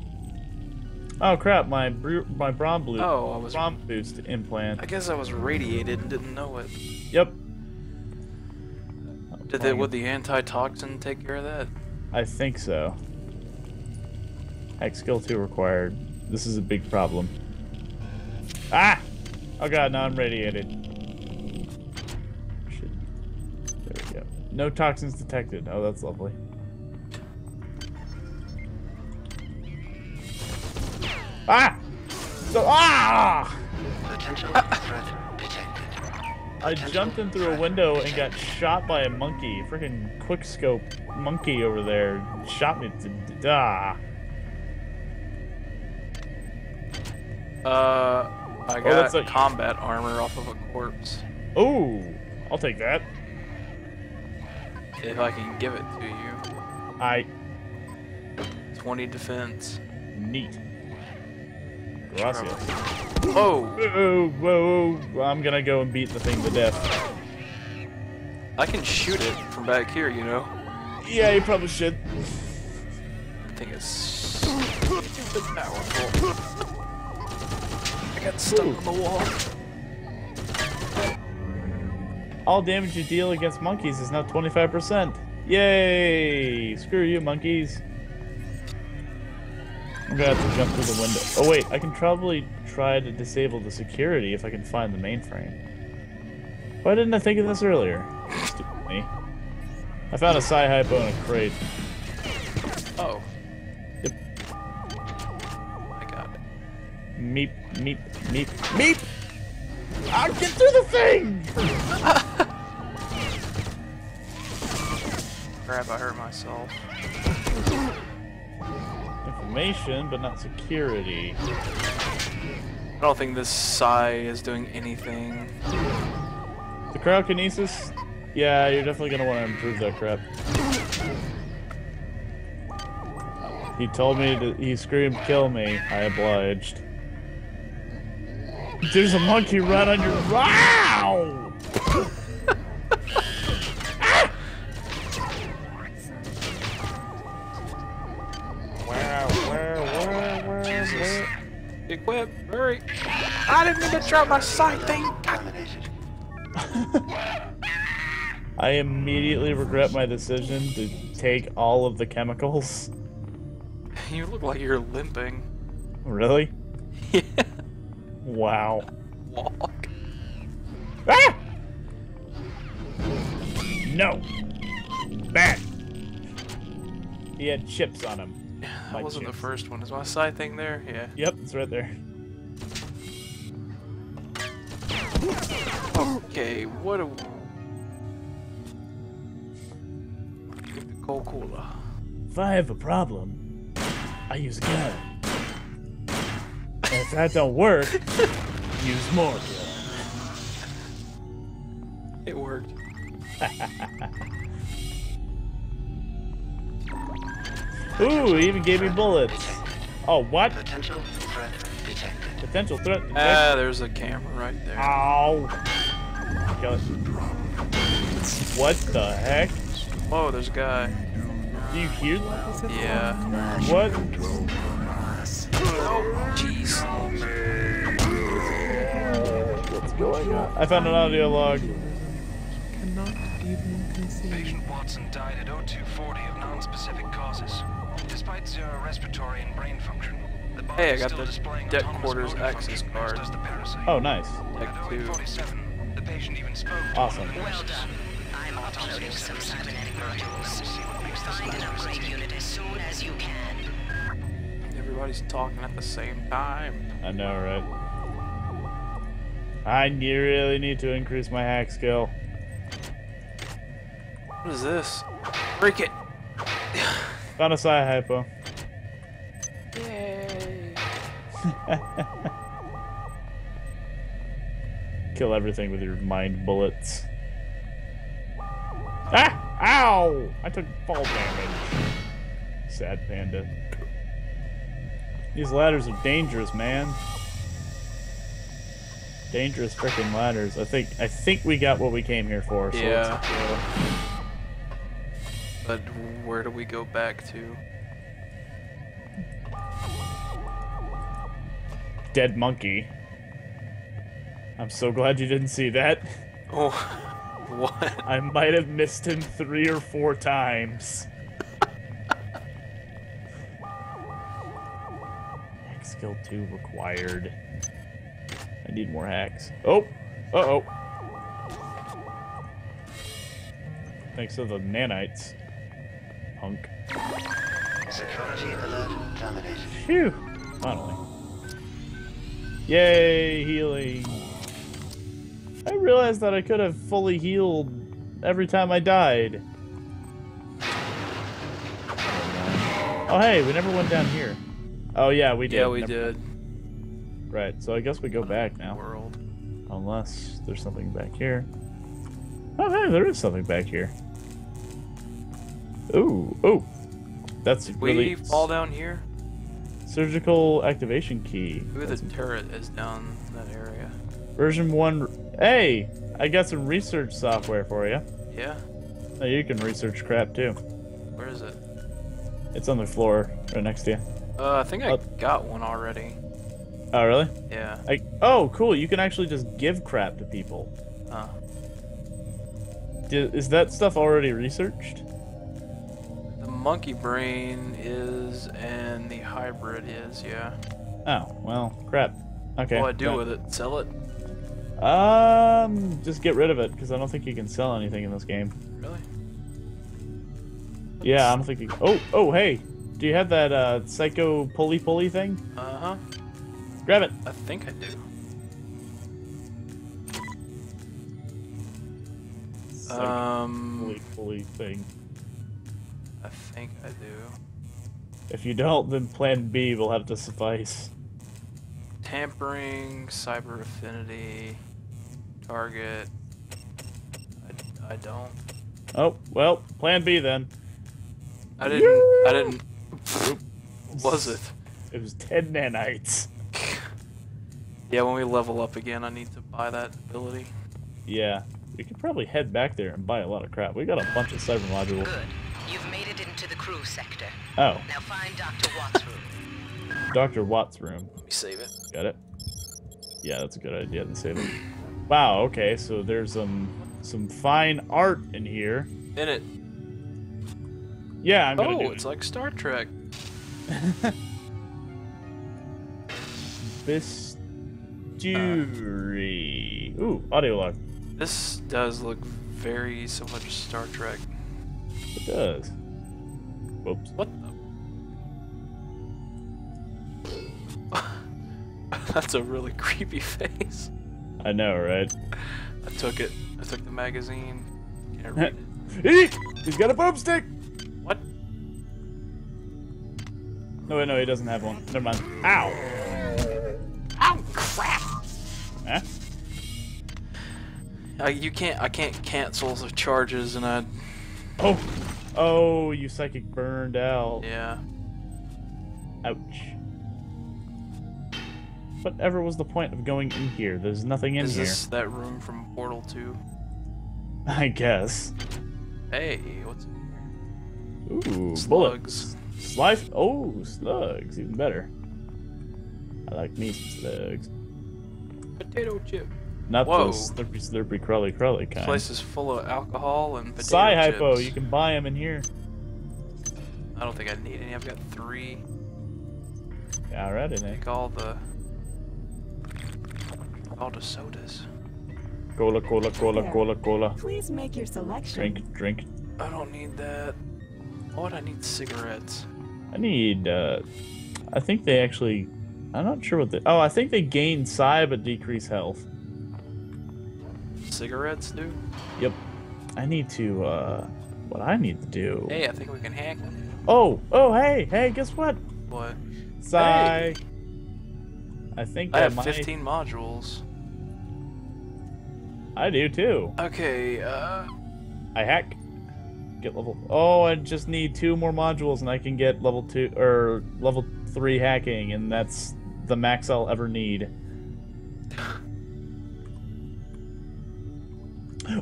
Oh crap! My bru- my Brom Blue. Oh, I was- Brom boost implant. I guess I was radiated and didn't know it. Yep. Did the, would the antitoxin take care of that? I think so. Hack skill 2 required. This is a big problem. Ah! Oh god, now I'm radiated. Shit. There we go. No toxins detected. Oh, that's lovely. Ah! So, ah! Potential threat detected. I jumped in through a window and got shot by a monkey. Freaking quickscope monkey over there shot me to ah. Uh, I Oh, got that's a- combat armor off of a corpse. Oh, I'll take that. If I can give it to you. I 20 defense. neat. Gracias. Whoa! Whoa, whoa, whoa! I'm gonna go and beat the thing to death. I can shoot it from back here, you know? Yeah, you probably should. I think it's stupid powerful. I got stuck on the wall. All damage you deal against monkeys is now 25%. Yay! Screw you, monkeys. I'm gonna have to jump through the window. Oh wait, I can probably try to disable the security if I can find the mainframe. Why didn't I think of this earlier? Stupid me. I found a Psi Hypo in a crate. Oh. Yep. I got it. Meep, meep, meep, meep! I'll get through the thing! Crap, I hurt myself. Information, but not security. I don't think this Psi is doing anything. The cryokinesis? Yeah, you're definitely gonna want to improve that crap. He told me to. He screamed, "Kill me!" I obliged. There's a monkey right on your. Wow! I didn't mean to drop my sight thing. I immediately regret my decision to take all of the chemicals. You look like you're limping. Really? Yeah. Wow. Walk. Ah! No. Bad. He had chips on him. That My wasn't the first one. Is my side thing there? Yeah. Yep, it's right there. Okay, what do Coca-Cola. If I have a problem, I use a gun. If that don't work, use more gun. It worked. Ooh, he even gave me bullets. Oh, what? Potential threat detected. Potential threat. detected. Ah, there's a camera right there. Ow. Kill it. What the heck? Whoa, there's a guy. Do you hear that? Yeah. What? Oh, jeez. What's going on? I found an audio log. Patient Watson died at 0240 of non-specific causes. Despite zero respiratory and brain function, the body Hey, I got the deck quarters access card. as does the parasite. Oh, nice. Deck 2. the patient even spoke to Awesome. one of the Well done. I'm uploading some cybernetic modules. Find an upgrade unit as soon as you can. Everybody's talking at the same time. I know, right? I really need to increase my hack skill. What is this? Break it! Found a psi hypo. Yay! Kill everything with your mind bullets. Ah! Ow! I took fall damage. Sad panda. These ladders are dangerous, man. Dangerous freaking ladders. I think I think we got what we came here for. So Yeah. But where do we go back to? Dead monkey. I'm so glad you didn't see that. Oh, what? I might have missed him three or four times. Hack skill 2 required. I need more hacks. Oh! Uh-oh. Thanks to the nanites. Punk. Security alert terminated. Phew! Finally. Yay, healing. I realized that I could have fully healed every time I died. Oh hey, we never went down here. Oh yeah, we did. Yeah, we Never- did. Right, so I guess we go back now. World. Unless there's something back here. Oh hey, there is something back here. Ooh, ooh. That's Did we really fall down here? Surgical activation key. Maybe the That's turret is down that area. Version 1. Hey! I got some research software for you. Yeah? Oh, you can research crap too. Where is it? It's on the floor right next to you. Uh, I think I got one already. Oh, really? Yeah. I, oh, cool. You can actually just give crap to people. Huh. Is that stuff already researched? Monkey brain is, and the hybrid is, yeah. Oh, well, crap. Okay. What do I do with it? Sell it? Um, just get rid of it, because I don't think you can sell anything in this game. Really? Yeah, I don't think you. Oh, oh, hey, do you have that uh, psycho pulley pulley thing? Uh huh. Grab it. I think I do. Psycho Um, pulley pulley thing. I think I do. If you don't, then Plan B will have to suffice. Tampering, cyber affinity, target. I, I don't. Oh, well, Plan B then. I didn't. I didn't. Was it? It was 10 nanites. Yeah, when we level up again, I need to buy that ability. Yeah, we could probably head back there and buy a lot of crap. We got a bunch of cyber modules. Good. You've made it into the crew sector. Oh, Now find Dr. Watts' room. Dr. Watt's room. Let me save it. Got it? Yeah, that's a good idea to save it. Wow, okay, so there's some some fine art in here. In it. Yeah, I'm gonna Oh, do it's it. like Star Trek. Bisturi. Ooh, audio log. This does look very similar to Star Trek. It does. Whoops. What the? That's a really creepy face. I know, right? I took it. I took the magazine. Can't read it. He's got a boomstick! What? No, wait, no, he doesn't have one. Never mind. Ow! Ow, crap! Huh? Uh, you can't. I can't cancel the charges, and I. Oh! Oh, you psychic burned out. Yeah. Ouch. Whatever was the point of going in here? There's nothing in Is here. this that room from Portal 2? I guess. Hey, what's in here? Ooh, Slugs. bullets. Slife. Oh, slugs. Even better. I like me some slugs. potato chip? Not Whoa. the slurpy, slurpy, crawly, crawly This place is full of alcohol and potato Psi hypo. You can buy them in here. I don't think I need any. I've got three. Alrighty, then. Take all the all the sodas. Cola, cola, cola, There. cola, cola. Please make your selection. Drink, drink. I don't need that. What? I need cigarettes. I need, uh, I think they actually, I'm not sure what the, oh, I think they gain psi but decrease health. Cigarettes, dude. Yep. I need to, uh, what I need to do. Hey, I think we can hack them. Oh, oh, hey, hey, guess what? What? Psi. I think I have might- 15 modules. I do too. Okay, uh, I hack. Get level. Oh, I just need two more modules and I can get level two or level three hacking, and that's the max I'll ever need.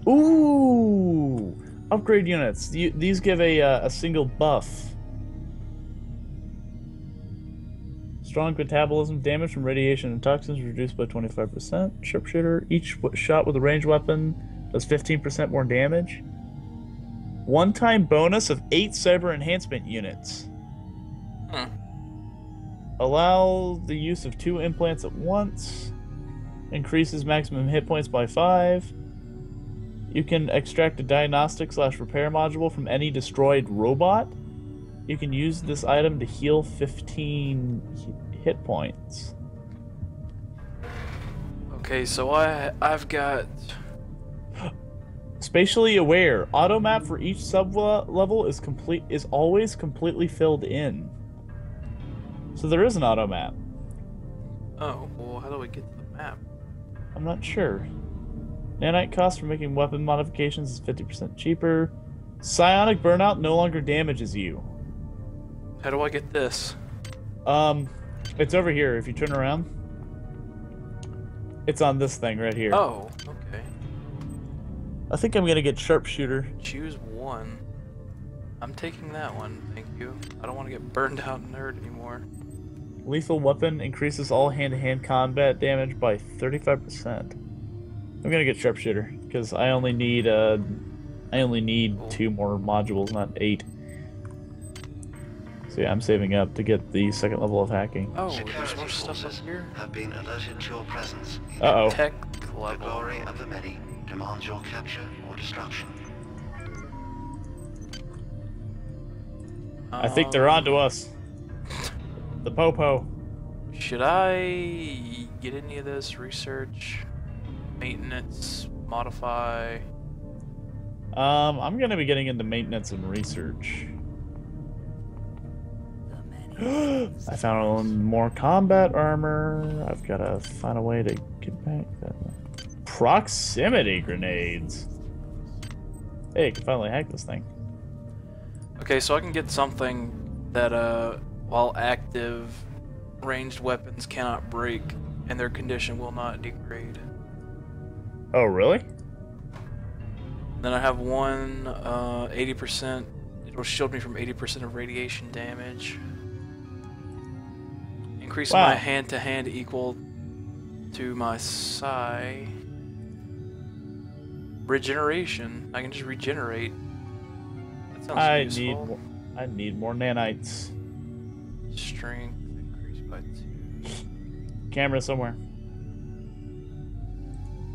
Ooh, upgrade units. You, these give a uh, a single buff. Strong metabolism, damage from radiation and toxins reduced by 25%. Sharpshooter, each shot with a ranged weapon does 15% more damage. One time bonus of 8 cyber enhancement units. Hmm. Allow the use of two implants at once. Increases maximum hit points by 5. You can extract a diagnostic slash repair module from any destroyed robot. You can use this item to heal 15 hit points. okay, so I I've got Spatially aware. Auto map for each sub level is complete is always completely filled in. So there is an auto map. Oh, well, how do we get to the map? I'm not sure. Nanite cost for making weapon modifications is 50% cheaper. Psionic burnout no longer damages you. How do I get this? Um, it's over here. If you turn around, it's on this thing right here. Oh, okay. I think I'm gonna get sharpshooter. Choose one. I'm taking that one, thank you. I don't want to get burned out nerd anymore. Lethal weapon increases all hand-to-hand combat damage by 35%. I'm gonna get sharpshooter because I only need uh, I only need two more modules, not eight. So yeah, I'm saving up to get the second level of hacking. Oh, there's Security more stuff up forces here. have been alerted to your presence. Uh oh. Tech The glory of the many demands your capture or destruction. I think they're Um, onto us. The popo. Should I get any of this research, maintenance, modify? Um, I'm gonna be getting into maintenance and research. I found more combat armor. I've gotta find a way to get back that. Proximity grenades. Hey, I can finally hack this thing. Okay, so I can get something that, uh, while active, ranged weapons cannot break, and their condition will not degrade. Oh, really? Then I have one, uh, 80%. It'll shield me from 80% of radiation damage. increase Wow. my hand to hand equal to my psi. Regeneration. I can just regenerate. That sounds I useful. need more, I need more nanites. Strength increased by two. Camera somewhere.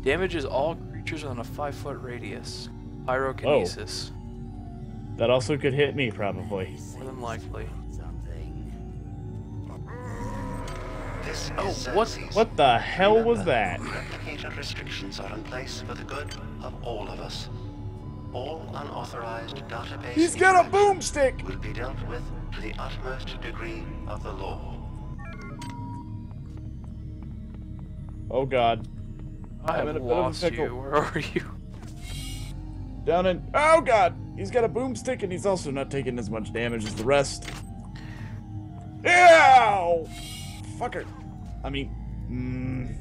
Damages all creatures on a five foot radius. Pyrokinesis. Oh. That also could hit me probably. More than likely. This Oh, what- What the hell was that? Replicator restrictions are in place for the good of all of us. All unauthorized database He's got a boomstick! will be dealt with to the utmost degree of the law. Oh god. I I'm have in a bit of a lost pickle. you. Where are you? Down in. Oh god! He's got a boomstick and he's also not taking as much damage as the rest. Ow! Fucker. I mean. Mm.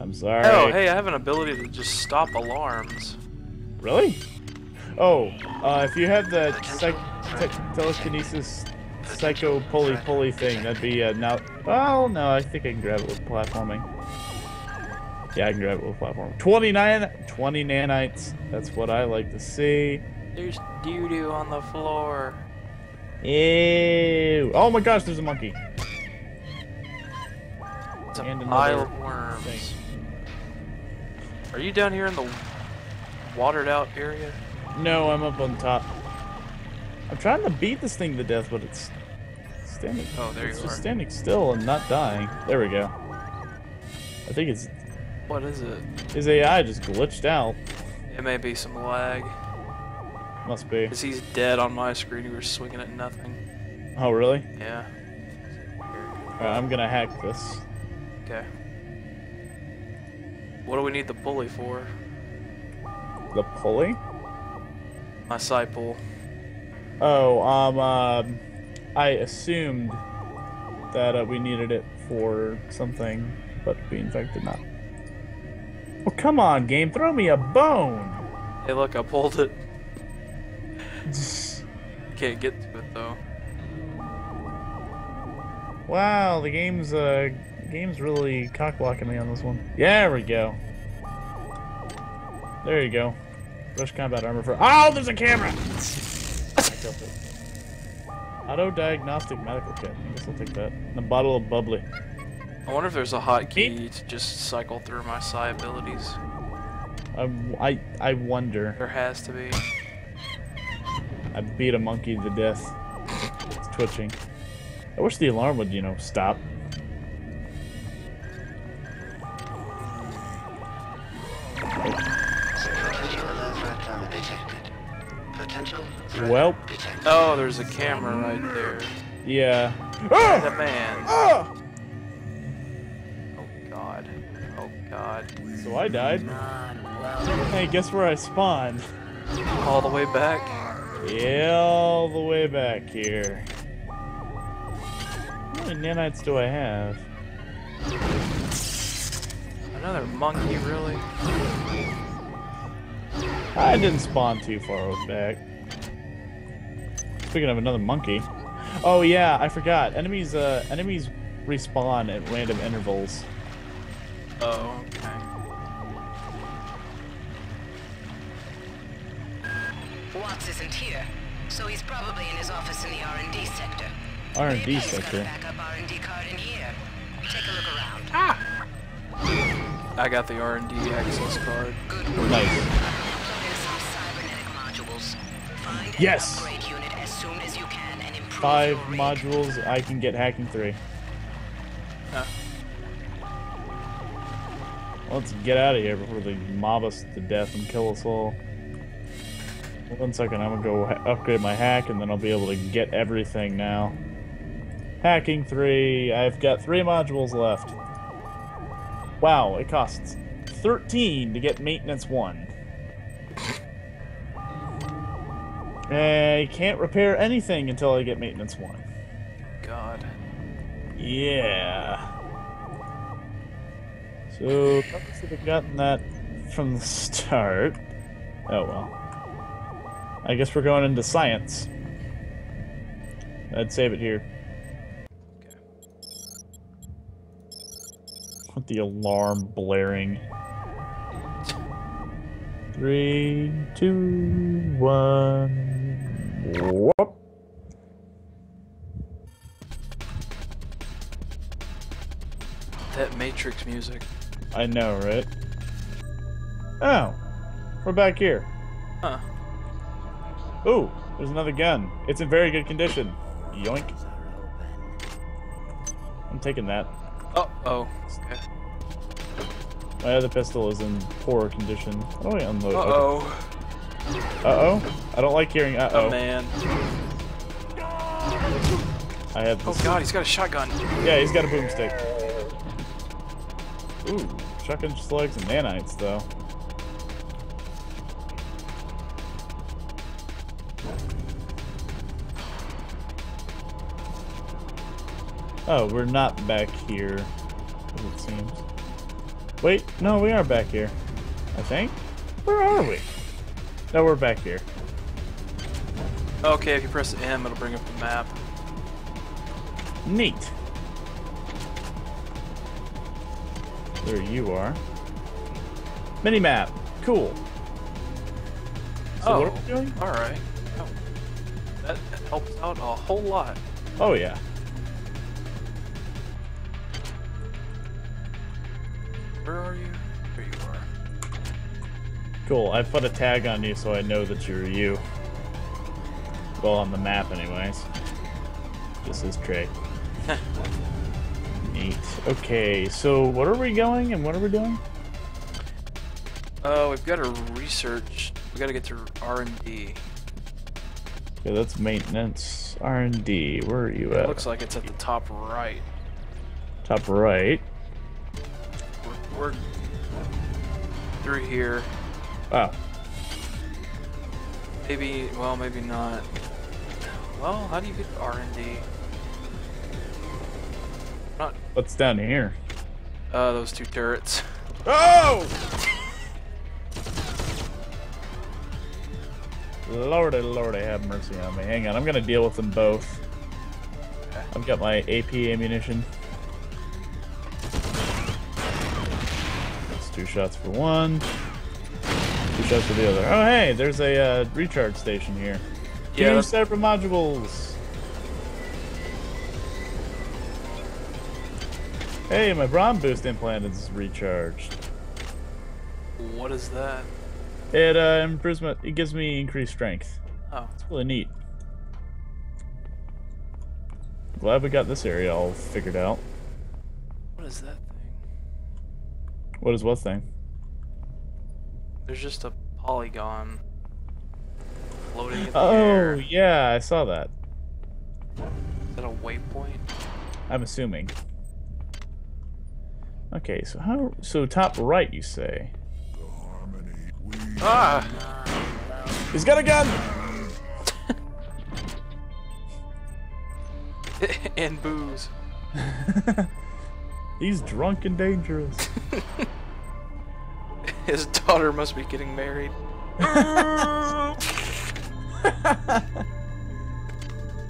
I'm sorry. Oh, hey, I have an ability to just stop alarms. Really? Oh, uh, if you have the psych- te- telekinesis psycho pulley pulley thing, that'd be uh, now. Oh no, I think I can grab it with platforming. Yeah, I can grab it with platforming. 29, 20 nanites. That's what I like to see. There's doo doo on the floor. Ew! Oh my gosh, there's a monkey. It's a And pile of worms. thing. Are you down here in the watered out area? No, I'm up on top. I'm trying to beat this thing to death, but it's standing. Oh, there it's you just are. standing still and not dying. There we go. I think it's What is it? his AI just glitched out. It may be some lag. Must be. Because he's dead on my screen. You were swinging at nothing. Oh, really? Yeah. Alright, I'm gonna hack this. Okay. What do we need the pulley for? The pulley? My side pull. Oh, um, um, I assumed that uh, we needed it for something, but we in fact did not. Oh, come on, game, throw me a bone! Hey, look, I pulled it. Can't get to it though. Wow, the game's uh, game's really cock blocking me on this one. Yeah, there we go. There you go. Rush combat armor for. Oh, there's a camera. Auto diagnostic medical kit. I guess I'll take that. And a bottle of bubbly. I wonder if there's a hotkey to just cycle through my psi abilities. I, I, I wonder. There has to be. I beat a monkey to death. It's twitching. I wish the alarm would, you know, stop. Potential alert threat terminal detected. Potential threat Well, detected. Oh, there's a camera right there. yeah. The Ah! man. Ah! Oh god. Oh god. So I died. Hey, guess where I spawned? All the way back. Yeah, all the way back here. How many nanites do I have? Another monkey, really? I didn't spawn too far back. Speaking of another monkey. Oh yeah, I forgot. Enemies uh enemies respawn at random intervals. Oh, okay. Watts isn't here, so he's probably in his office in the R&D sector. R&D Maybe he's got a sector. backup R&D card in here. Take a look around. I got the R&D access card. Nice. Plug in some cybernetic modules. Find and Yes. Five modules, I can get hacking three. Huh. Let's get out of here before they mob us to death and kill us all. One second, I'm gonna go ha- upgrade my hack and then I'll be able to get everything now. Hacking 3, I've got 3 modules left. Wow, it costs 13 to get maintenance 1. Eh, I can't repair anything until I get maintenance 1. God. Yeah. So, probably should have gotten that from the start. Oh well. I guess we're going into science. I'd save it here. Okay. With the alarm blaring. Three, two, one. Whoop. That Matrix music. I know, right? Oh, we're back here. Huh. Ooh, there's another gun. It's in very good condition. Yoink. I'm taking that. Oh, oh. Okay. My other pistol is in poor condition. Oh, wait, unload. Uh oh. Uh oh. I don't like hearing uh oh. Oh man. I have. Oh god, he's got a shotgun. Yeah, he's got a boomstick. Ooh, shotgun slugs and nanites though. Oh, we're not back here, as it seems. Wait, no, we are back here. I think. Where are we? No, we're back here. Okay, if you press M, it'll bring up the map. Neat. There you are. Mini map. Cool. So oh, what are oh, we doing? all right. Oh, that, helps out a whole lot. Oh yeah. Where are you? There you are. Cool. I put a tag on you so I know that you're you. Well, on the map, anyways. This is Trey. Neat. Okay, so what are we going and what are we doing? Uh, we've got to research. We got to get to R and D. Okay, that's maintenance. R&D. Where are you It at? looks like it's at the top right. Top right. We're, we're through here. Oh. Maybe. Well, maybe not. Well, how do you get to R and D? Not. What's down here? Uh, those two turrets. Oh! Lordy, lordy, have mercy on me. Hang on, I'm gonna deal with them both. I've got my AP ammunition. That's two shots for one. Two shots for the other. Oh, hey, there's a uh, recharge station here. Yeah, Two that's- separate modules. Hey, my Brawn boost implant is recharged. What is that? It uh, improves my. It gives me increased strength. Oh. It's really neat. Glad we got this area all figured out. What is that thing? What is what thing? There's just a polygon floating in the Oh air. yeah, I saw that. Is that a waypoint? I'm assuming. Okay, so how? So top right, you say? Ah! He's got a gun. and booze. He's drunk and dangerous. His daughter must be getting married.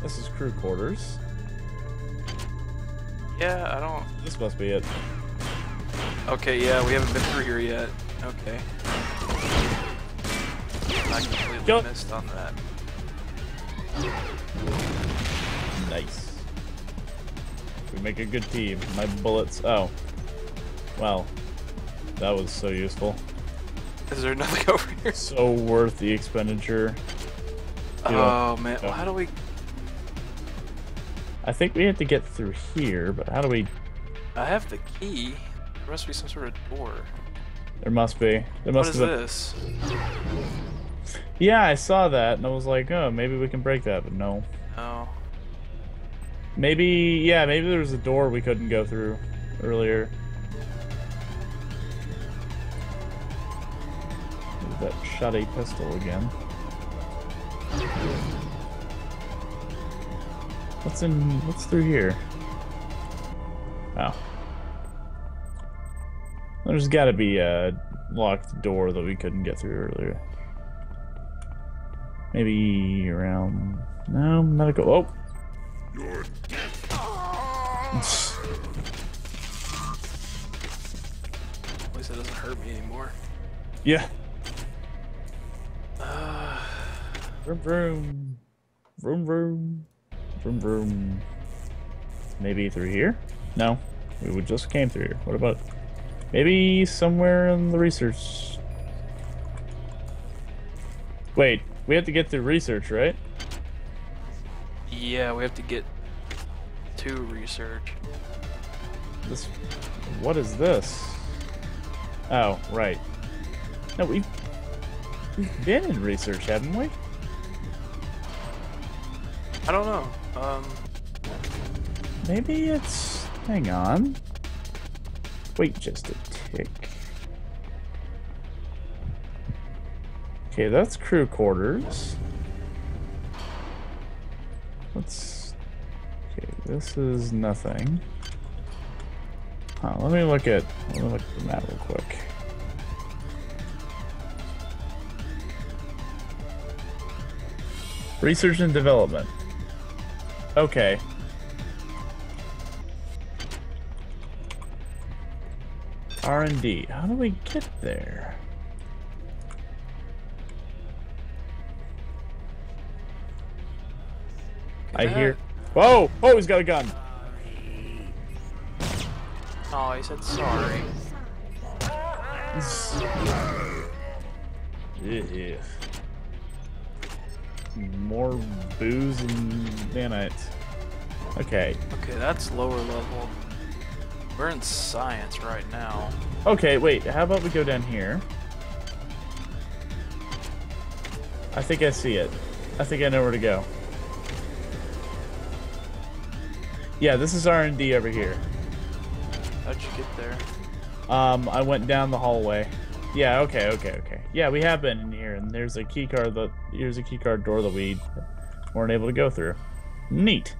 This is crew quarters. Yeah, I don't. This must be it. Okay, yeah, we haven't been through here yet. Okay. I completely Go. missed on that. Nice. We make a good team. My bullets. Oh. Well, that was so useful. Is there nothing over here? So worth the expenditure. You know, Oh man, how do we? I think we have to get through here, but how do we? I have the key. There must be some sort of door. There must be. There must is have been. this? Yeah, I saw that, and I was like, oh, maybe we can break that, but no. Oh. Maybe, yeah, maybe there was a door we couldn't go through earlier. That shoddy pistol again. What's in? What's through here? Oh. There's got to be a locked door that we couldn't get through earlier. Maybe around. No, medical. Oh, At least it doesn't hurt me anymore. Yeah. Vroom vroom. Vroom vroom. Vroom vroom. Maybe through here? No. We just came through here. What about maybe somewhere in the research? Wait, we have to get through research, right? Yeah, we have to get to research. This what is this? Oh, right. No, we've we've been in research, haven't we? I don't know. Um, Maybe it's. Hang on. Wait just a tick. Okay, that's crew quarters. Let's. Okay, this is nothing. Huh, let me look at. Let me look at the map real quick. Research and development. Okay. R&D. How do we get there? I hear. Whoa! Oh, he's got a gun. oh, he said sorry. Yeah. More booze and nanites. Okay. Okay, that's lower level. We're in science right now. Okay, wait. How about we go down here? I think I see it. I think I know where to go. Yeah, this is R&D over here. How'd you get there? Um, I went down the hallway. Yeah, okay, okay, okay. Yeah, we have been in here, and there's a key card that here's a key card door that we weren't able to go through. Neat.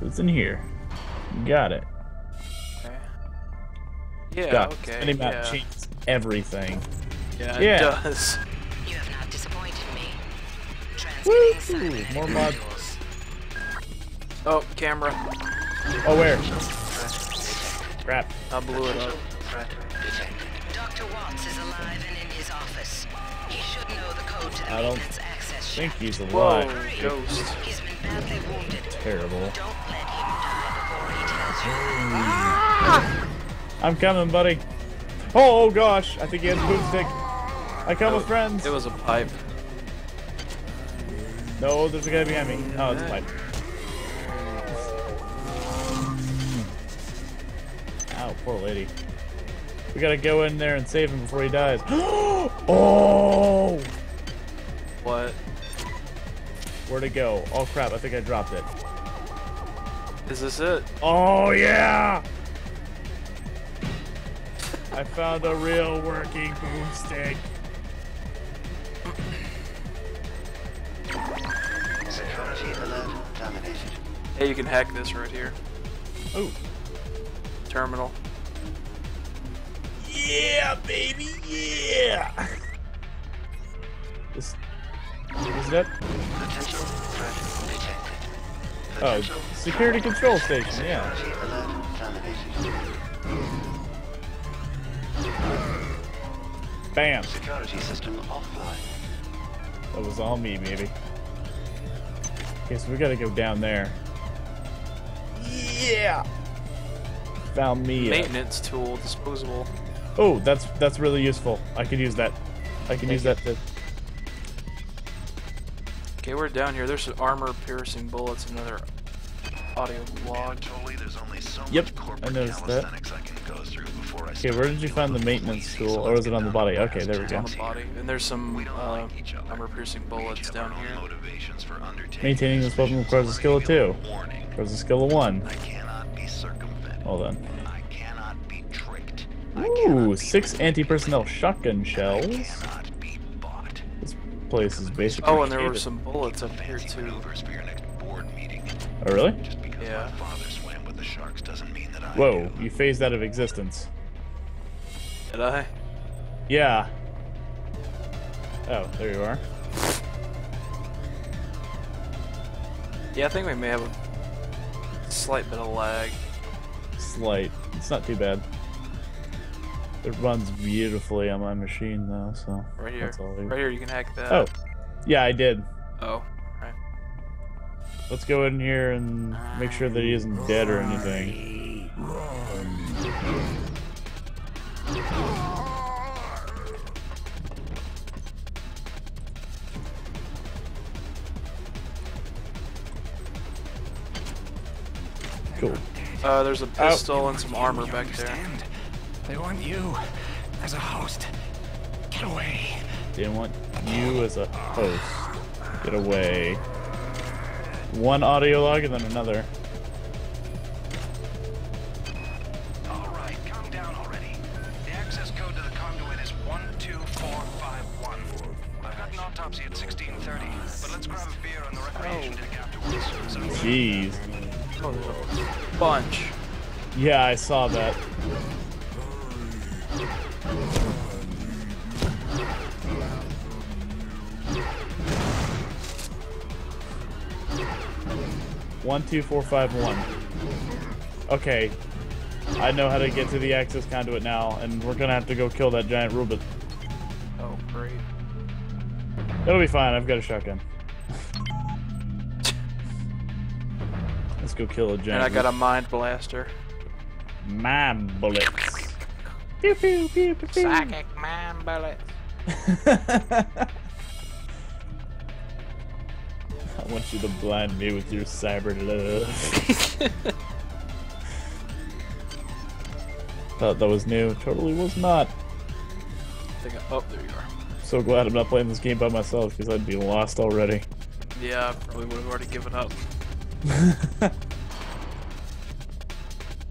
So it's in here. Got it. Okay. Yeah, Got it. okay. Minimap yeah. changes everything. Yeah, Yeah. it does. You have not disappointed me. Woo! Transmitting More mods. Oh, camera. Oh, where? Crap. I blew it up. Dr. Watts is alive and in his office. He should know the code to the I don't maintenance access think shaft. he's Whoa, alive. ghost. He's been badly wounded. Terrible. Don't let him die before he tells you. I'm coming, buddy. Oh, oh gosh, I think he has a boomstick. I come with friends. It was a pipe. No, there's a guy behind me. Oh, it's a pipe. Ow, poor lady. We gotta go in there and save him before he dies. oh! What? Where'd it go? Oh crap, I think I dropped it. Is this it? Oh yeah! I found a real working boomstick. Security alert terminated. Hey, you can hack this right here. Oh. Terminal. Yeah, baby, yeah! This, is that? Potential. Oh, security control station, yeah. Security alert terminated. Bam! Security system offline. That was all me, baby. Okay, so we gotta go down there. Yeah! Found me. Maintenance tool, disposable. Oh, that's that's really useful. I could use that. I can use that to. Okay, we're down here. There's some armor piercing bullets, another audio log. there's only so Yep, I noticed that. Okay, where did you find the maintenance tool, or is it on the body? Okay, there we go. on the body. And there's some uh, armor piercing bullets down here. Maintaining this weapon requires a skill of two. Requires a skill of one. Hold on. Ooh, six anti-personnel shotgun shells. This place is basically. Oh, and there were some bullets up here too. Oh, really? Yeah. Whoa, you phased out of existence. Did I? Yeah. Oh, there you are. Yeah, I think we may have a slight bit of lag. Slight. It's not too bad. It runs beautifully on my machine though, so Right here. that's all I- Right here, you can hack that. Oh, yeah, I did. Oh, right. Let's go in here and make sure that he isn't dead or anything. Cool. Uh, there's a Oh. pistol and some armor back there. They want you as a host. Get away. Didn't want you as a host. Get away. One audio log and then another. All right, calm down already. The access code to the conduit is 12451. I've got an autopsy at 1630, but let's grab a beer on the recreation deck afterwards. So Jeez. Oh, there's a bunch. Yeah, I saw that. One, two, four, five, one. Okay. I know how to get to the access conduit now, and we're gonna have to go kill that giant Rubit. Oh, great. It'll be fine, I've got a shotgun. Let's go kill a giant And I got a mind blaster. Mind bullets. Pew, pew, pew, pew, pew. Psychic mind bullets. I want you to blind me with your cyber love. Thought that was new. Totally was not. I think I, oh, there you are. So glad I'm not playing this game by myself because I'd be lost already. Yeah, I probably would have already given up.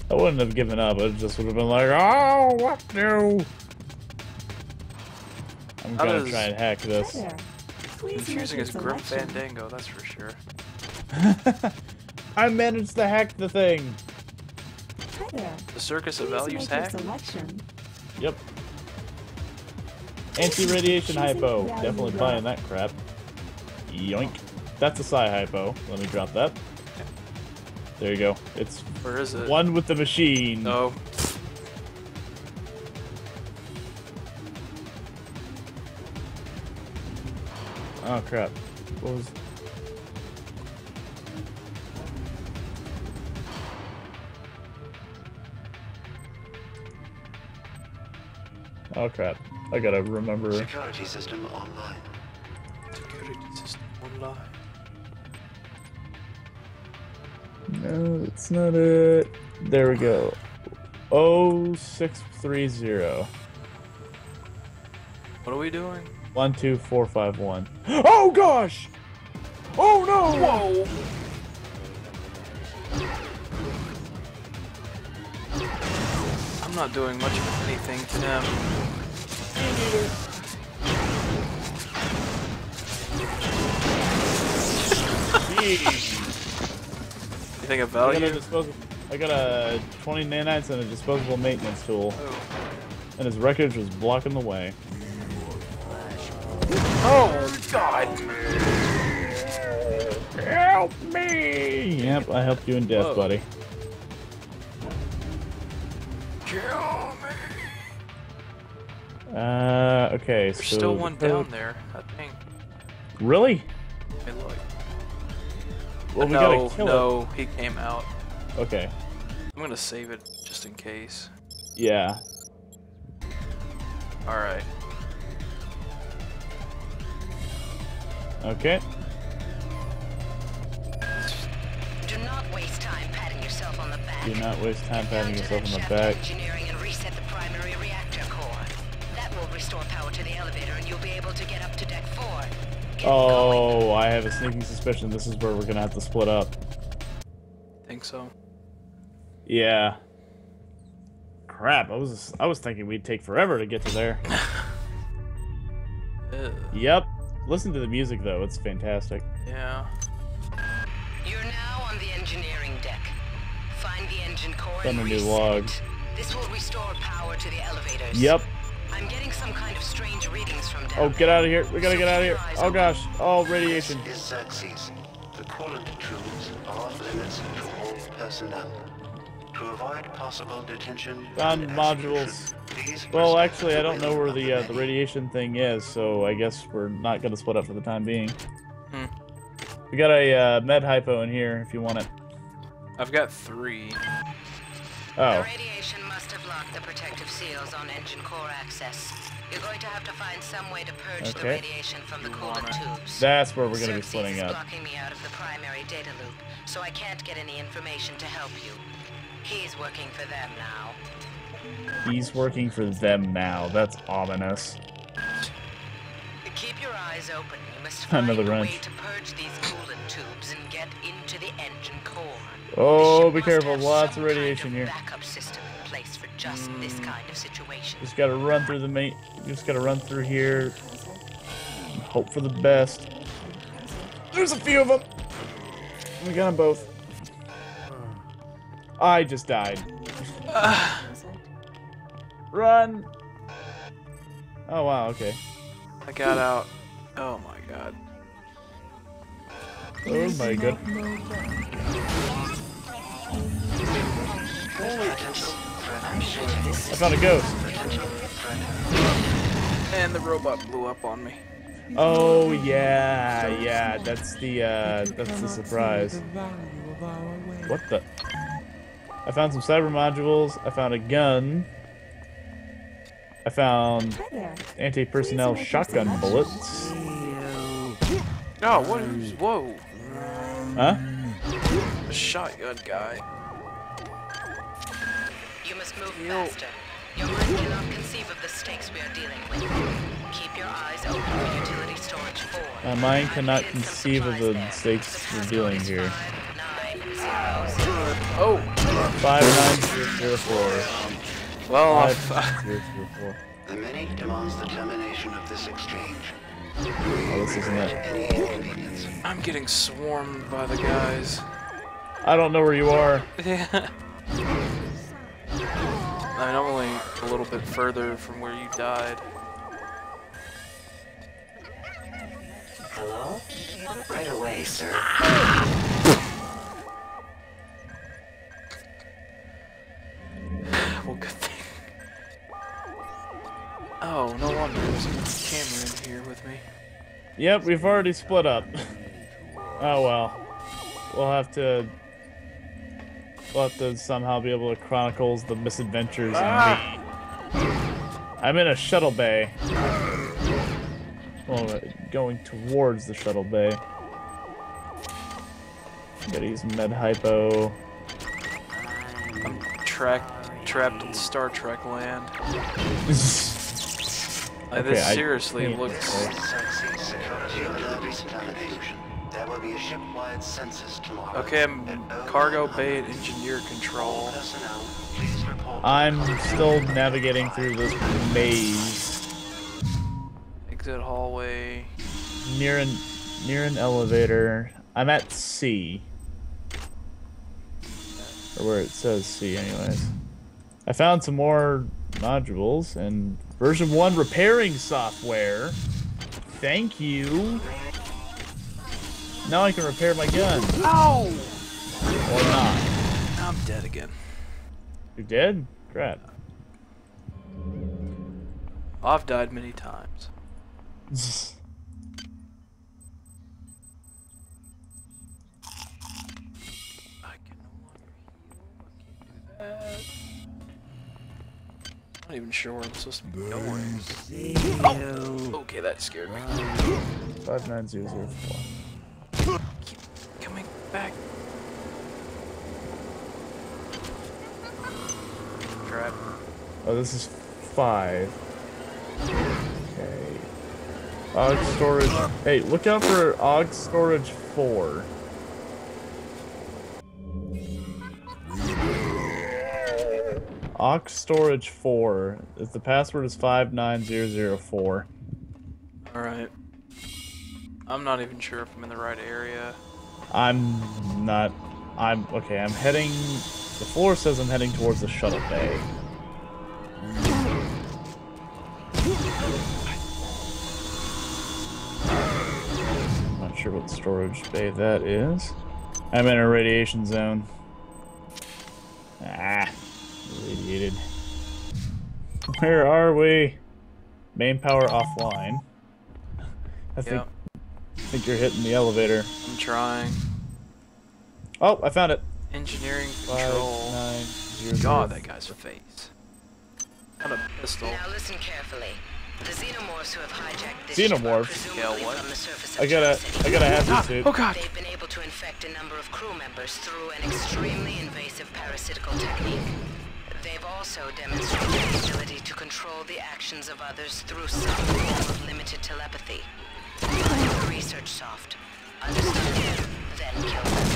I wouldn't have given up. I just would have been like, oh, what no? I'm How gonna does- try and hack this. There. Please make Confusing your as Grim. Fandango, that's for sure. I managed to hack the thing. Hi there. The Circus of Please Values make your hack? selection. Yep. Anti-radiation hypo. Definitely drop. buying that crap. Yoink. That's a psi hypo. Let me drop that. There you go. It's Where is it? one with the machine. No. Oh crap. What was? Oh crap. I gotta remember. Security system online. Security system online. No, that's not it. There we go. Oh six three zero. What are we doing? One two four five one. Oh gosh! Oh no! Whoa! I'm not doing much of anything to them. You think of I got a disposable. I got a 20 nanites and a disposable maintenance tool, Oh. and his wreckage was blocking the way. Oh, God! Help me! Yep, I helped you in death, Whoa. buddy. Kill me! Uh, okay, There's so still one down there, I think. Really? Hey, look. Well, we no, gotta kill no, he came out. Okay. I'm gonna save it just in case. Yeah. Alright. Okay. Do not waste time patting yourself on the back. Do not waste time patting yourself on the back. Engineering and reset the primary reactor core. That will restore power to the elevator and you'll be able to get up to deck four. Get oh, going. Oh, I have a sneaking suspicion this is where we're gonna have to split up. Think so. Yeah. Crap, I was I was thinking we'd take forever to get to there. Yep. Listen to the music though, it's fantastic. Yeah. You're now on the engineering deck. Find the engine core Found and a new reset log. This will restore power to the elevators. Yep. I'm getting some kind of strange readings from down Oh, get out of here. We gotta get out of here. Oh gosh. Oh, radiation. Is Xerxes. The coolant tubes are off limits to all personnel. To avoid possible detention Found modules. Well, actually, I don't know where the uh, the radiation thing is, so I guess we're not gonna split up for the time being. Hmm. We got a uh, med hypo in here if you want it. I've got three. The Oh, radiation must have locked the protective seals on engine core access. You're going to have to find some way to purge the radiation from the coolant tubes. that's where we're gonna be Xerxes splitting is up. blocking me out of the primary data loop, so I can't get any information to help you. He's working for them now. He's working for them now. That's ominous. Keep your eyes open. You must find Another a way to purge these coolant tubes and get into the engine core. Oh, be careful. Lots of radiation kind of here. Backup system in place for just this hmm. kind of situation. Just gotta run through the main. Just gotta run through here. Hope for the best. There's a few of them. We got them both. I just died. Run. Oh wow. Okay. I got out. Oh my god. Oh my god. I found a ghost. And the robot blew up on me. Oh yeah, yeah. That's the uh, that's the surprise. What the? I found some cyber modules. I found a gun. I found anti-personnel shotgun bullets. Oh, what is. Whoa. Huh? A shotgun guy. You must move faster. Your mind cannot conceive of the stakes we are dealing with. Keep your eyes open for utility storage 4. Uh, My mind cannot conceive of the stakes we're dealing here. Oh! Five nine zero zero four. Well, Five zero zero four. The Many demands the termination of this exchange. Oh, this isn't it. I'm getting swarmed by the guys. I don't know where you are. Yeah. I'm only a little bit further from where you died. Hello? Right away, sir. Oh, no wonder there's a camera in here with me. Yep, we've already split up. oh well. We'll have to. We'll have to somehow be able to chronicles the misadventures me. I'm in a shuttle bay. Well, uh, going towards the shuttle bay. Gotta use med hypo. I'm track, trapped in Star Trek land. Like, Okay, this I seriously can't looks. Sexy security alert examination. There will be a ship-wide census tomorrow. Okay, I'm um, cargo bay and engineer control. Personnel, please report. I'm still navigating through this maze Exit hallway. near an near an elevator. I'm at C. Or where it says C anyways. I found some more modules and version 1 repairing software. Thank you. Now I can repair my gun. Ow! Or not. I'm dead again. You're dead? Crap. I've died many times. not even sure where I'm supposed to be going. Oh! Okay, that scared me. 59004. Keep coming back. Trap. Oh, this is 5. Okay. Og storage. Hey, look out for Og storage 4. Ox storage four. If the password is five nine zero zero four. All right. I'm not even sure if I'm in the right area. I'm not. I'm okay. I'm heading. The floor says I'm heading towards the shuttle bay. Not sure what storage bay that is. I'm in a radiation zone. Ah radiated. Where are we? Main power offline. I think Yep. I think you're hitting the elevator. I'm trying. Oh, I found it. Engineering control. nine, zero, God, zero. that guy's face. Got a pistol. Now listen carefully. The xenomorphs who have hijacked this Xenomorph? ship are Yeah, what? from the surface of I got a Johnson. I got a hazard Ah, suit. oh god! They've been able to infect a number of crew members through an extremely invasive parasitical technique. They've also demonstrated the ability to control the actions of others through some form of limited telepathy. The research soft. Understand them, then kill them.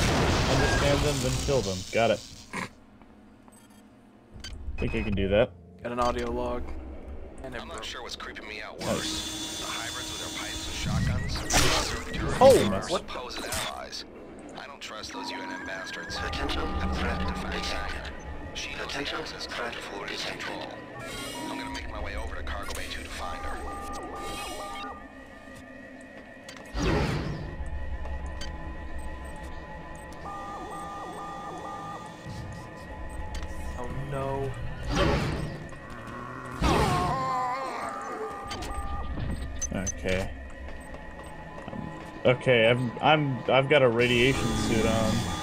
Understand them, then kill them. Got it. Think I can do that. Got an audio log. And I'm not sure what's creeping me out worse. The hybrids with their pipes and shotguns. Oh, my my- what supposed allies. I don't trust those UNN bastards. Potential threat threat to find detected. She knows the Potential access code threat to Florida's control. I'm gonna make my way over to Cargo Bay 2 to find her. Oh no. Okay. Um, okay, I'm I'm I've got a radiation suit on.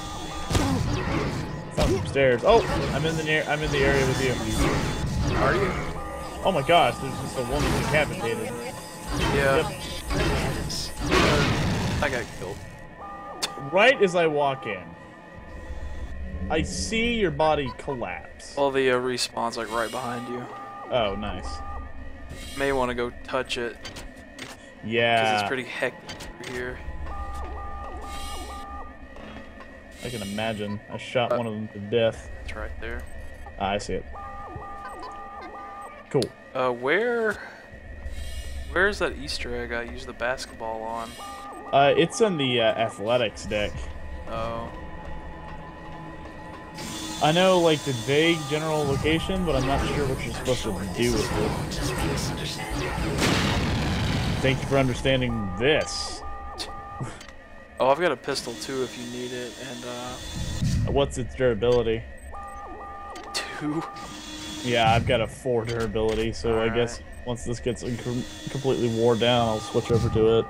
Oh, I'm in the near I'm in the area with you. Are you? Oh my gosh, there's just a woman decapitated. Yeah. I got killed. Right as I walk in, I see your body collapse. Well, the uh, respawn's like right behind you. Oh, nice. May want to go touch it Yeah. because it's pretty hectic here. I can imagine. I shot Uh, one of them to death. It's right there. Ah, I see it. Cool. Uh, where? Where's that Easter egg I used the basketball on? Uh, it's in the uh, athletics deck. Oh. I know, like, the vague general location, but I'm not sure what you're supposed to do with it. Thank you for understanding this. Oh, I've got a pistol too if you need it, and uh, What's its durability? two. Yeah, I've got a 4 durability, so I guess once this gets completely wore down, I'll switch over to it.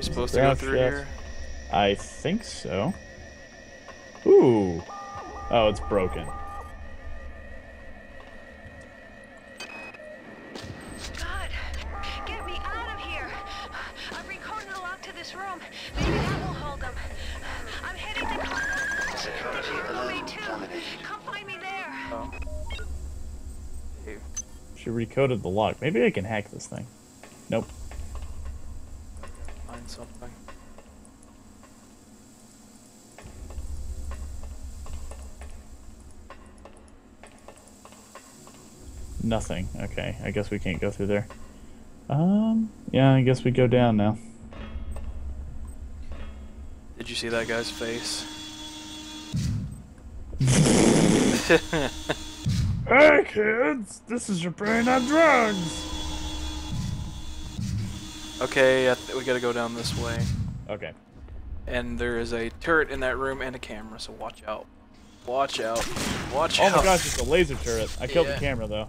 Supposed to go through here. I think so. Ooh. Oh, it's broken. She recoded the lock. Maybe I can hack this thing. Nope. find something. Nothing. Okay, I guess we can't go through there. Um, yeah, I guess we go down now. Did you see that guy's face? Hey kids, this is your brain on drugs. okay, I th- we gotta go down this way. Okay. And there is a turret in that room and a camera, so watch out. Watch out. Watch Oh out. Oh my gosh, it's a laser turret. I killed Yeah. the camera though.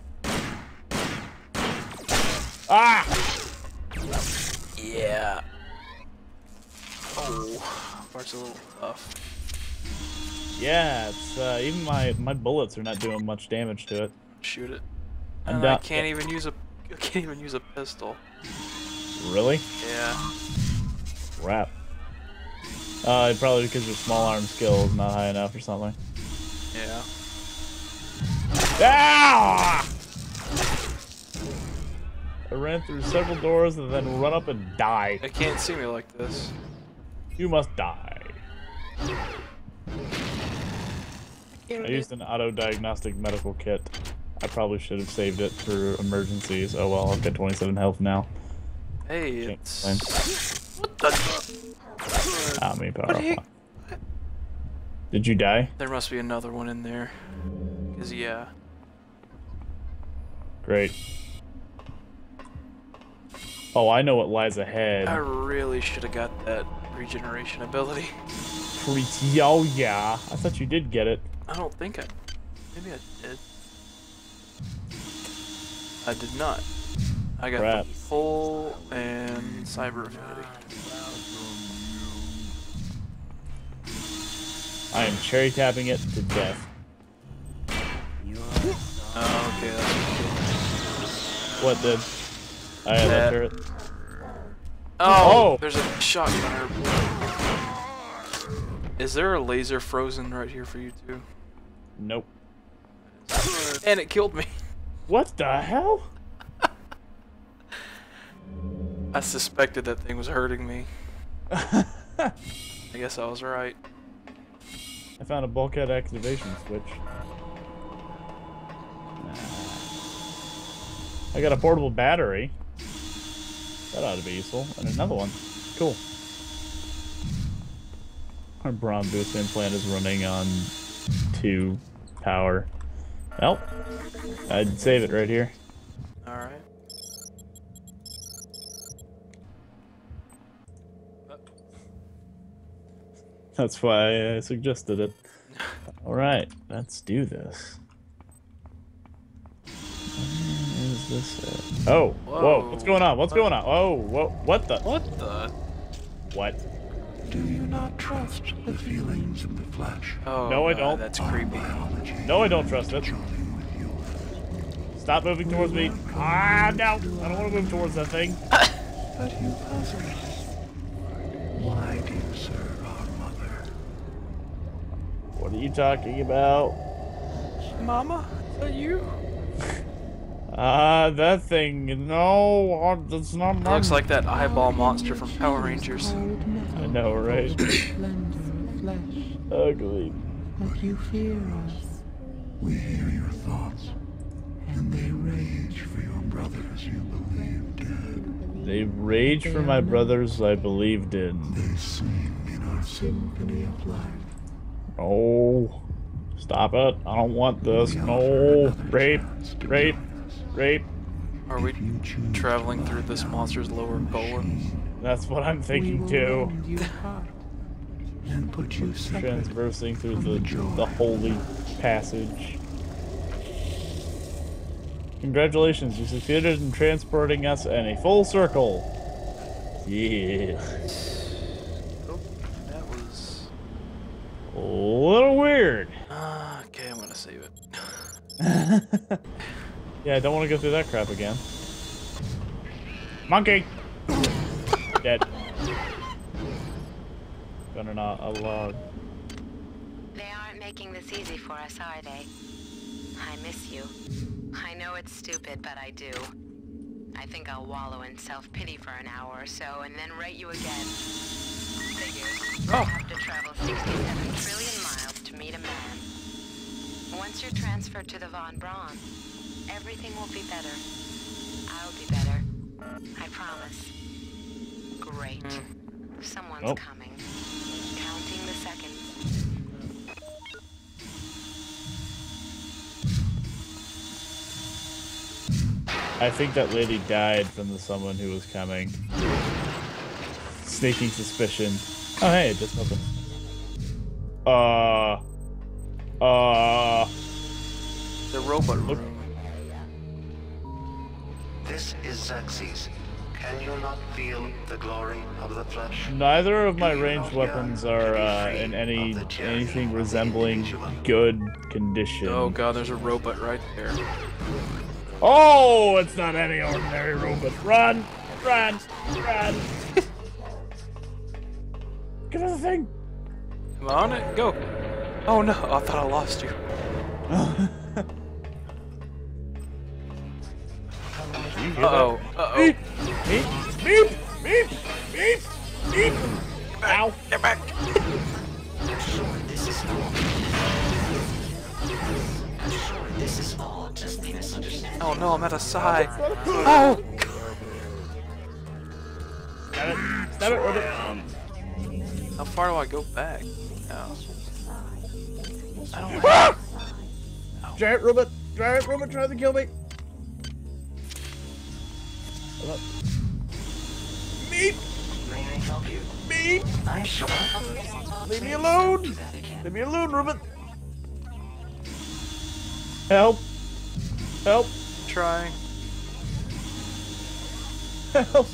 Ah! Yeah. Oh, part's a little tough. Yeah, it's uh, even my my bullets are not doing much damage to it. Shoot it. And I can't even use a. I can't even use a pistol. Really? Yeah. Crap. Uh, probably because your small arm skill is not high enough or something. Yeah. Ah! I ran through several doors and then run up and die. They can't see me like this. You must die. I used an auto diagnostic medical kit. I probably should have saved it for emergencies. Oh well, I've got 27 health now. Hey, Can't it's. complain. What the? Ah, me power What. Did you die? There must be another one in there. Cause yeah. Great. Oh, I know what lies ahead. I really should have got that regeneration ability. Pretty. Oh yeah. I thought you did get it. I don't think I. Maybe I did. I did not. I got Crap. the full and cyber affinity. I am cherry tapping it to death. Oh, okay, What did? I had that turret. Oh, Oh! there's a shotgunner. Is there a laser frozen right here for you too? Nope. And it killed me. What the hell? I suspected that thing was hurting me. I guess I was right. I found a bulkhead activation switch. I got a portable battery. That ought to be useful. And another one. Cool. Our Brawn boost implant is running on 2 power. Well, I'd save it right here. Alright. That's why I suggested it. Alright, let's do this. Where is this at? Oh, whoa. Whoa. what's going on? What's going on? Oh, whoa, what the? What the? What? Do you not trust the feelings of the flesh? Oh, No, I don't. That's creepy. No, I don't trust it. Stop moving towards me. Ah, no. I don't want to move towards that thing. But you puzzle me. Why do you serve our mother? What are you talking about? Mama? Is that you? Ah, that thing. No, uh, that's not It my. looks like that eyeball monster from Power Rangers. I know, right? Ugly. But you fear us. We hear your thoughts, and they rage for your brothers you believe dead. They rage for my brothers I believed in. They sing in our symphony of life. Oh, stop it. I don't want this. No. Rape. Rape. Rape. Are we traveling through this monster's lower colon? That's what I'm thinking too. rend you. And put you. Transversing through the, the holy passage. Congratulations, you succeeded in transporting us in a full circle. Yeah. Oh, that was. A little weird. Uh, okay, I'm gonna save it. Yeah, I don't want to go through that crap again. Monkey! Dead. Gunning a, a log. They aren't making this easy for us, are they? I miss you. I know it's stupid, but I do. I think I'll wallow in self-pity for an hour or so, and then write you again. Figures. Oh. I have to travel 67 trillion miles to meet a man. Once you're transferred to the Von Braun, everything will be better. I'll be better. I promise. Great. Someone's Oh. coming. Counting the seconds. I think that lady died from the someone who was coming. Sneaking suspicion. Oh hey, it just opened. Uh. Uh. The robot room. This is Xerxes. Can you not feel the glory of the flesh? Neither of my ranged weapons are uh, in any anything resembling good condition. Oh god, there's a robot right there. Oh, it's not any ordinary robot. Run! Run! Run! Get on the thing! Come on it, go. Oh no, I thought I lost you. You hear Uh oh, that? uh oh. Beep! Beep! Beep! Beep! Beep! Beep! Ow! Get back! This is all. This is all just a misunderstanding. Oh no, I'm at a side. Oh! Stab it! Stab it, Robert! How far do I go back? Oh. I don't like Ah! Giant robot! Giant robot tries to kill me! Up. Beep! May I help you? Beep! I'm sure. Leave me alone! Leave me alone, Ruben! Help! Help! Trying. Help!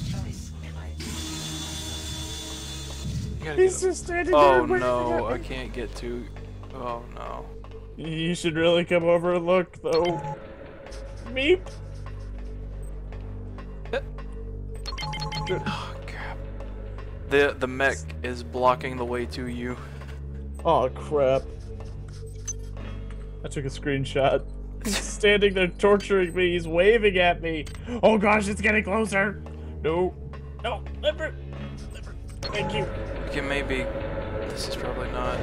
He's just standing Oh there waiting no, I can't get to. Oh no. You should really come over and look, though. Meep! Oh crap. The the mech is blocking the way to you. Oh crap. I took a screenshot. He's standing there torturing me. He's waving at me. Oh gosh, it's getting closer. No. No. Never. Never. Thank you. Okay, maybe. This is probably not.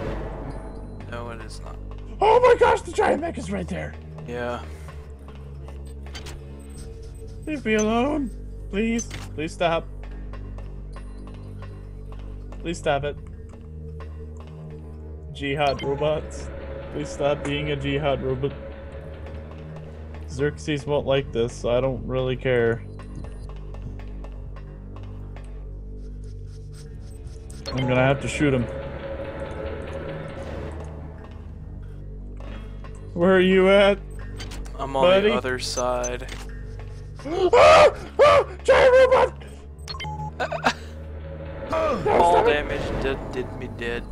No, it is not. Oh my gosh, the giant mech is right there. Yeah. Leave me alone. Please. Please stop. Please stop it. Jihad robots. Please stop being a jihad robot. Xerxes won't like this, so I don't really care. I'm gonna have to shoot him. Where are you at? I'm on Buddy? the other side. ah! Ah! Giant robot! Damage did did me dead.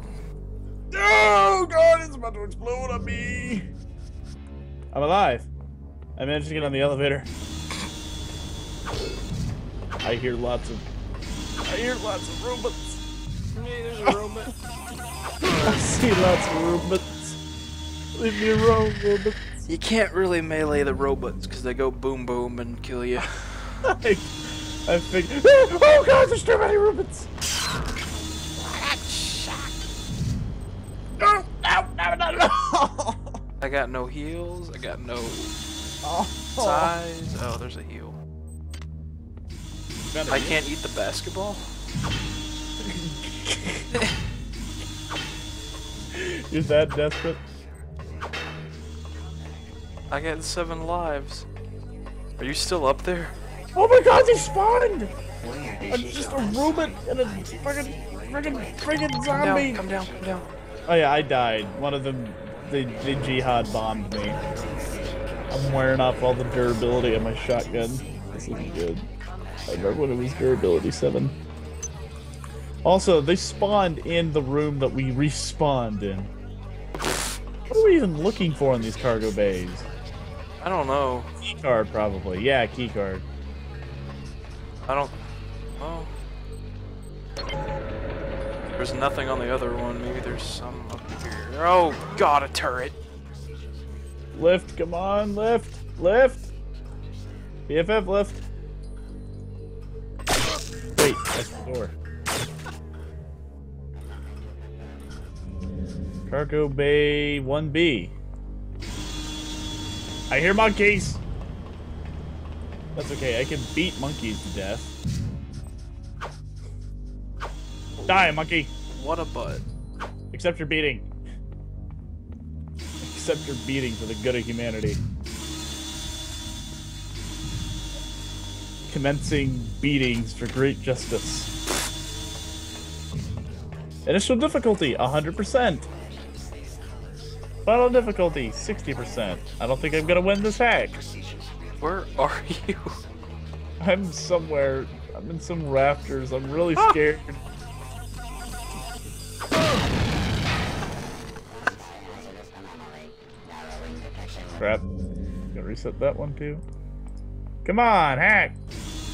Oh god, it's about to explode on me! I'm alive. I managed to get on the elevator. I hear lots of. I hear lots of robots. Hey, there's a robot. I see lots of robots. Leave me alone, robots. You can't really melee the robots because they go boom boom and kill you. I, I figured. Oh god, there's too many robots! Got no heals. I got no Oh. psi. Oh, there's a heal. I can't eat the basketball. You're that desperate? I got seven lives. Are you still up there? Oh my god, they spawned! I'm just a robot and a fucking, friggin', friggin' Come zombie! down, come down, come down. Oh yeah, I died. One of them, they, they jihad bombed me. I'm wearing off all the durability of my shotgun. This isn't good. I remember when it was durability 7. Also, they spawned in the room that we respawned in. What are we even looking for in these cargo bays? I don't know. Key card, probably. Yeah, key card. I don't. Oh. There's nothing on the other one. Maybe there's some up Oh god, a turret. Lift, come on, lift, lift. BFF lift. Wait, that's the door. Cargo Bay 1B. I hear monkeys. That's okay, I can beat monkeys to death. Die, monkey. What a butt. Accept your beating. Accept your beating for the good of humanity. Commencing beatings for great justice. Initial difficulty, 100%. Final difficulty, 60%. I don't think I'm gonna win this hack. Where are you? I'm somewhere. I'm in some rafters. I'm really Ah! scared. Crap. Gotta reset that one too. Come on, hack!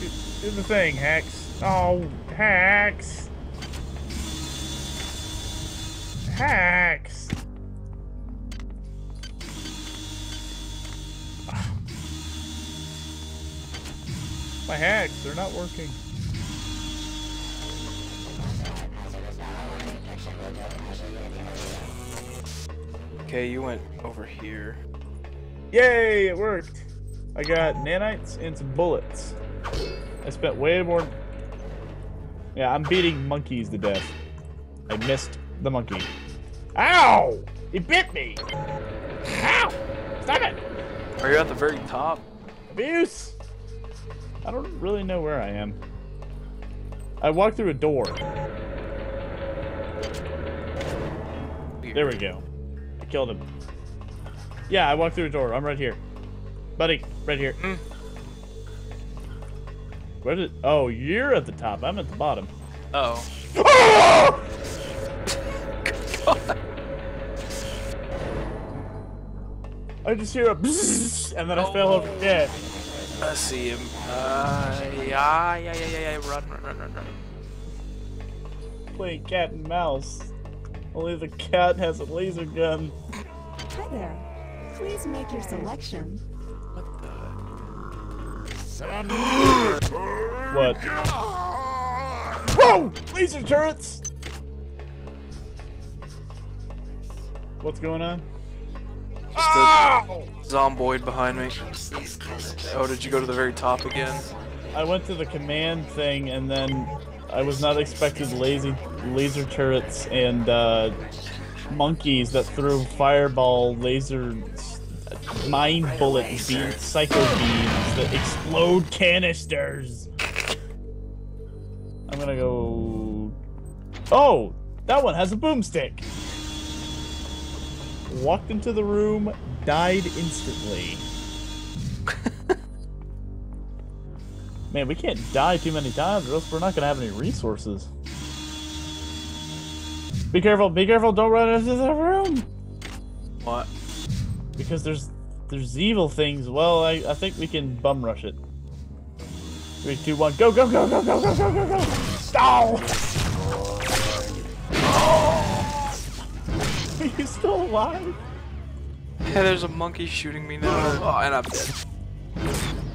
Do, do the thing, hacks. Oh, hacks! Hacks! My hacks, they're not working. Okay, you went over here. Yay, it worked. I got nanites and some bullets. I spent way more. Yeah, I'm beating monkeys to death. I missed the monkey. Ow! He bit me! Ow! Stop it! Are you at the very top? Abuse! I don't really know where I am. I walked through a door. There we go. I killed him. Yeah, I walked through a door. I'm right here. Buddy, right here. Where did... Oh, you're at the top. I'm at the bottom. Oh. I just hear a bzzz, and then I fell over dead. I see him. Uh, yeah, yeah, yeah, yeah, yeah. Run, run, run, run, run. Playing cat and mouse. Only the cat has a laser gun. Hi there. Please make your selection. What? What? Whoa! Laser turrets! What's going on? Just a zomboid behind me. Oh, did you go to the very top again? I went to the command thing and then I was not expecting lazy laser turrets and uh, monkeys that threw fireball laser mine bullet beams, psycho beams that explode canisters. I'm gonna go. Oh, that one has a boomstick. Walked into the room, died instantly. Man, we can't die too many times or else we're not gonna have any resources. Be careful, be careful, don't run into the room! What? Because there's there's evil things. Well, I, I think we can bum rush it. Three, two, one, go, go, go, go, go, go, go, go, go! Oh! Are you still alive? Hey, there's a monkey shooting me now. Oh, and I'm dead.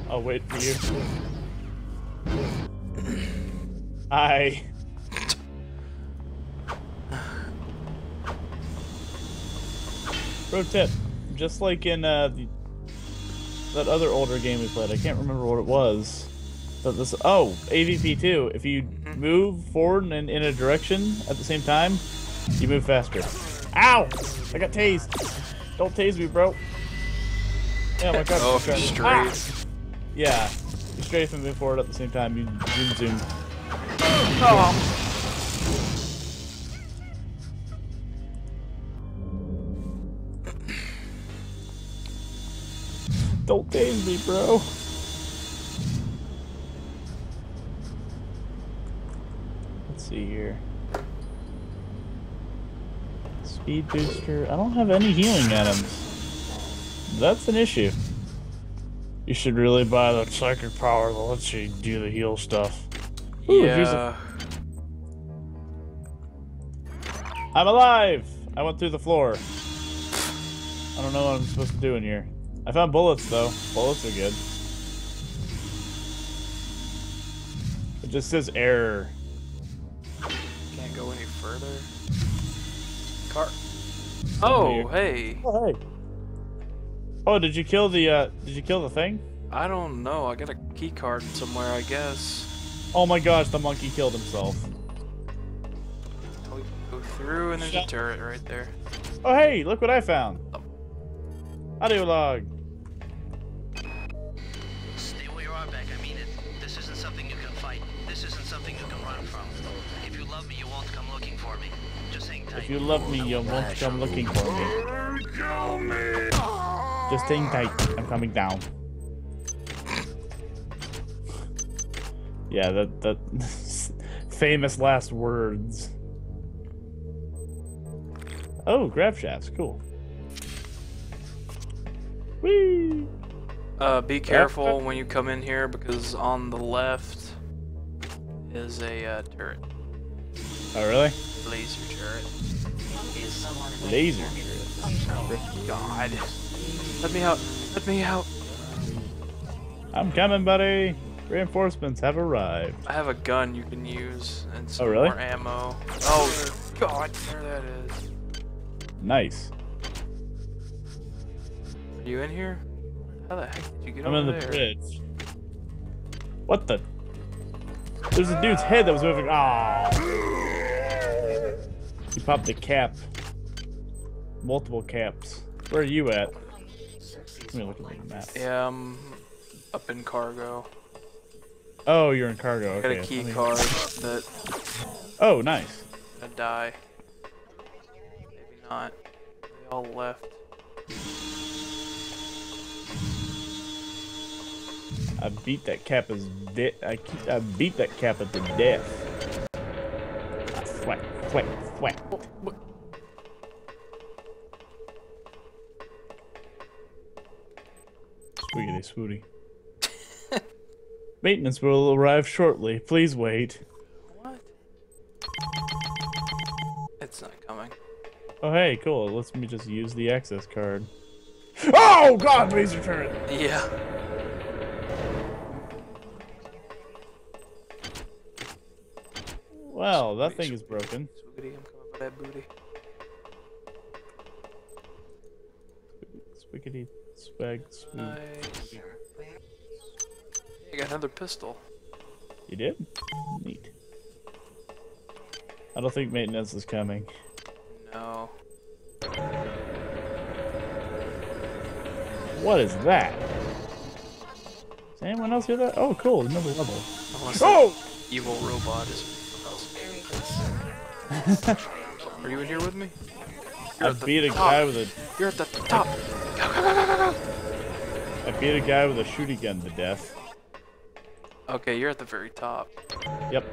I'll wait for you. I. Pro tip: just like in uh, the, that other older game we played, I can't remember what it was. But this oh AVP two. If you move forward and in a direction at the same time, you move faster. Ow! I got tased. Don't tase me, bro. Yeah, my god. Oh, if you're straight. Ah! Yeah, you strafe and move forward at the same time. You zoom zoom. Oh. Don't tase me, bro. Let's see here. Speed booster. I don't have any healing items. That's an issue. You should really buy the psychic power that lets you do the heal stuff. Ooh, here's a- Yeah. I'm alive! I went through the floor. I don't know what I'm supposed to do in here. I found bullets though. Bullets are good. It just says error. Can't go any further. Car. Oh, hey. Oh, hey. Oh, did you kill the uh did you kill the thing? I don't know. I got a key card somewhere, I guess. Oh my gosh, the monkey killed himself. We go through, and there's a turret right there. Oh hey, look what I found. Audio log. If you love me, you won't come looking for me. Just hang tight. I'm coming down. Yeah, that that famous last words. Oh, grav shafts, cool. Whee! Uh, be careful when you come in here because on the left is a uh, turret. Oh, really? Laser turret. Laser turret. God. Let me out. Let me out. I'm coming, buddy. Reinforcements have arrived. I have a gun you can use and some Oh, really? more ammo. Oh, God. There that is. Nice. Are you in here? How the heck did you get I'm over in the there? bridge. What the? There's a dude's head that was moving. Ah! He popped a cap. Multiple caps. Where are you at? Let me look at the map. Yeah, I'm up in cargo. Oh, you're in cargo. I got a key card that Oh, nice. I die. Maybe not. They all left. I beat that Kappa's de- I, I beat that Kappa to death. Thwack, thwack, thwack. Swiggity swooty. Maintenance will arrive shortly. Please wait. What? It's not coming. Oh hey, cool. It lets me just use the access card. Oh god, laser turret! Yeah. Well, that thing is broken. Swoogity, I'm coming for that booty. Swiggity, swag, swoog. Nice. I got another pistol. You did? Neat. I don't think maintenance is coming. No. What is that? Does anyone else hear that? Oh, cool, another level. Unless Oh! evil robot is. Are you in here with me? You're I beat a top. guy with a. You're at the top. I beat a guy with a shooting gun to death. Okay, you're at the very top. Yep.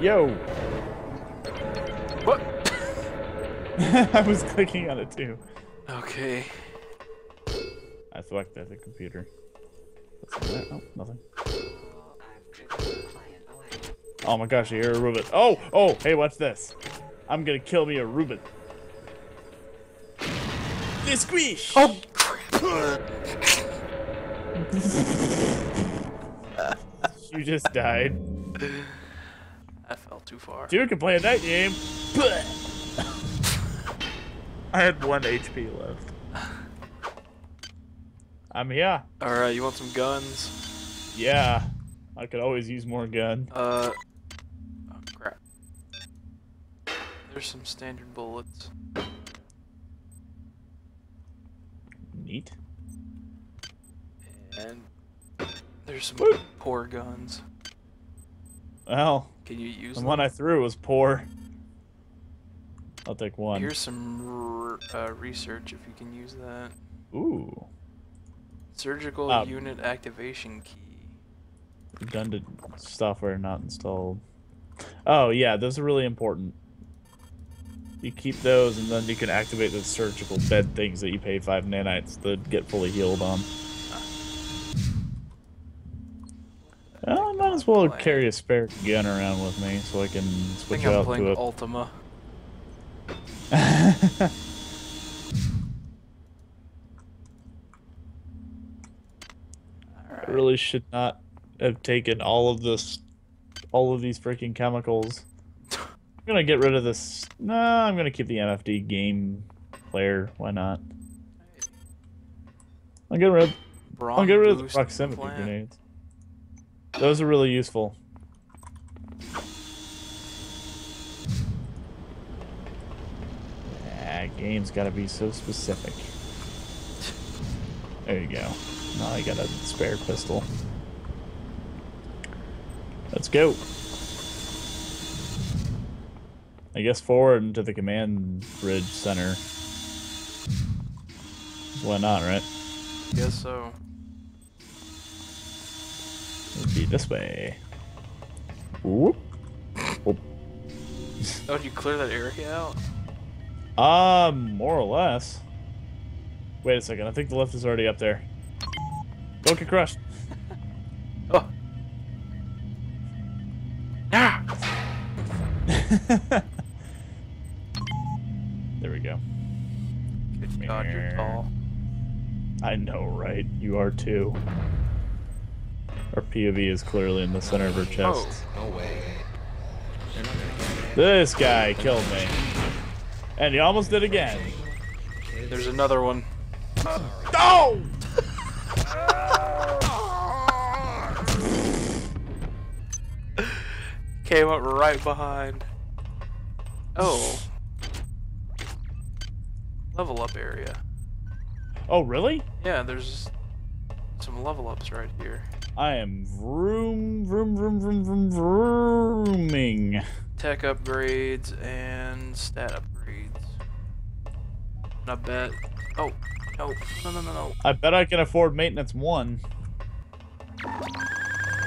Yo! What? I was clicking on it too. Okay. I thwacked at the computer. What's that? Oh, nothing. Oh my gosh, I hear a Rubit. Oh, oh, hey, watch this. I'm gonna kill me a Rubit. The squish! Oh, you just died. I fell too far. Dude can play a night game. I had one HP left. I'm here. Alright, you want some guns? Yeah. I could always use more gun. Uh. Oh, crap. There's some standard bullets. Neat. And there's some poor guns. Well, Can you use the them? one I threw was poor. I'll take one. Here's some uh, research if you can use that. Ooh. Surgical Uh, unit activation key. Redundant software not installed. Oh yeah, those are really important. You keep those, and then you can activate the surgical bed things that you pay five nanites to get fully healed on. Well, I might as well carry a spare gun around with me so I can switch I think I'm playing to it. Ultima. Really should not have taken all of this, all of these freaking chemicals. I'm gonna get rid of this. No, I'm gonna keep the MFD game player. Why not? I'll get rid. I'll get rid of the proximity plant. grenades. Those are really useful. Yeah, game's gotta be so specific. There you go. Now I got a spare pistol. Let's go. I guess forward into the command bridge center. Why not, right? Guess so. It'd be this way. Whoop. Whoop. Oh, did you clear that area out? Uh, more or less. Wait a second, I think the lift is already up there. Don't get crushed. oh. Ah! there we go. Good God, you're tall. I know, right? You are too. Our POV is clearly in the center of her chest. Oh, no way. This guy killed me. And he almost did again. There's another one. Oh! Came up right behind. Oh. level up area. Oh, really? Yeah, there's some level ups right here. I am vroom, vroom, vroom, vroom, vroom, vrooming. Tech upgrades and stat upgrades. And I bet. Oh, no, no, no, no, no. I bet I can afford maintenance one.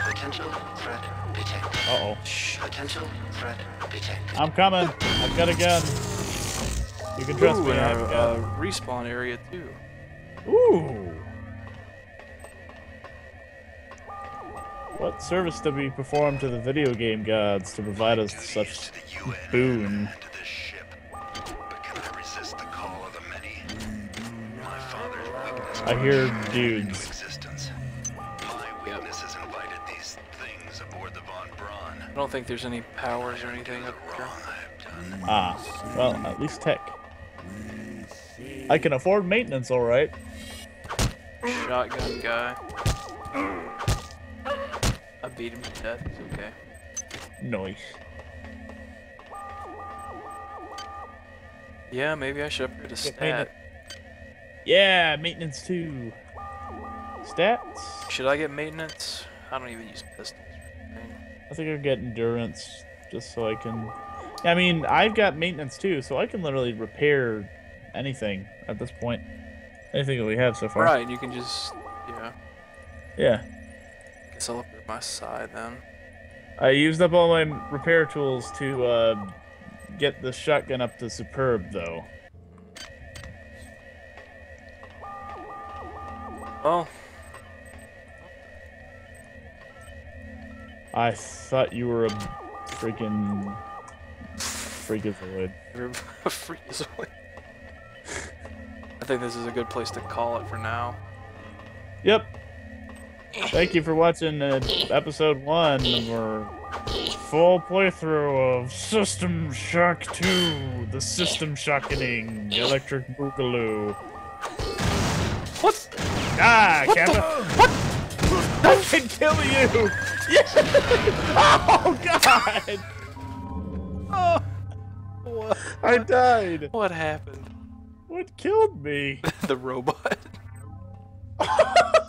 Potential threat detected. Uh oh. Potential threat detected. I'm coming. I've got a gun. You can trust Ooh, me. and I've got. a respawn area too. Ooh. What service do we perform to the video game gods to provide us such boon? I hear dudes. Don't think there's any powers or anything up there. Ah, well, at least tech. I can afford maintenance, alright. Shotgun guy. I beat him to death. It's okay. Nice. Yeah, maybe I should upgrade a stat. Yeah, maintenance too. Stats? Should I get maintenance? I don't even use pistols. I think I'll get endurance just so I can. I mean, I've got maintenance too, so I can literally repair anything at this point. Anything that we have so far. Right, you can just yeah. Yeah. Guess I'll upgrade my side then. I used up all my repair tools to uh, get the shotgun up to superb, though. Well, I thought you were a freaking freakazoid. freakazoid. I think this is a good place to call it for now. Yep. Thank you for watching uh, episode one of our full playthrough of System Shock 2, the System Shockening Electric Boogaloo. What? Ah, Kappa! What? I can kill you! Oh god! Oh. What? I died. What happened? What killed me? the robot.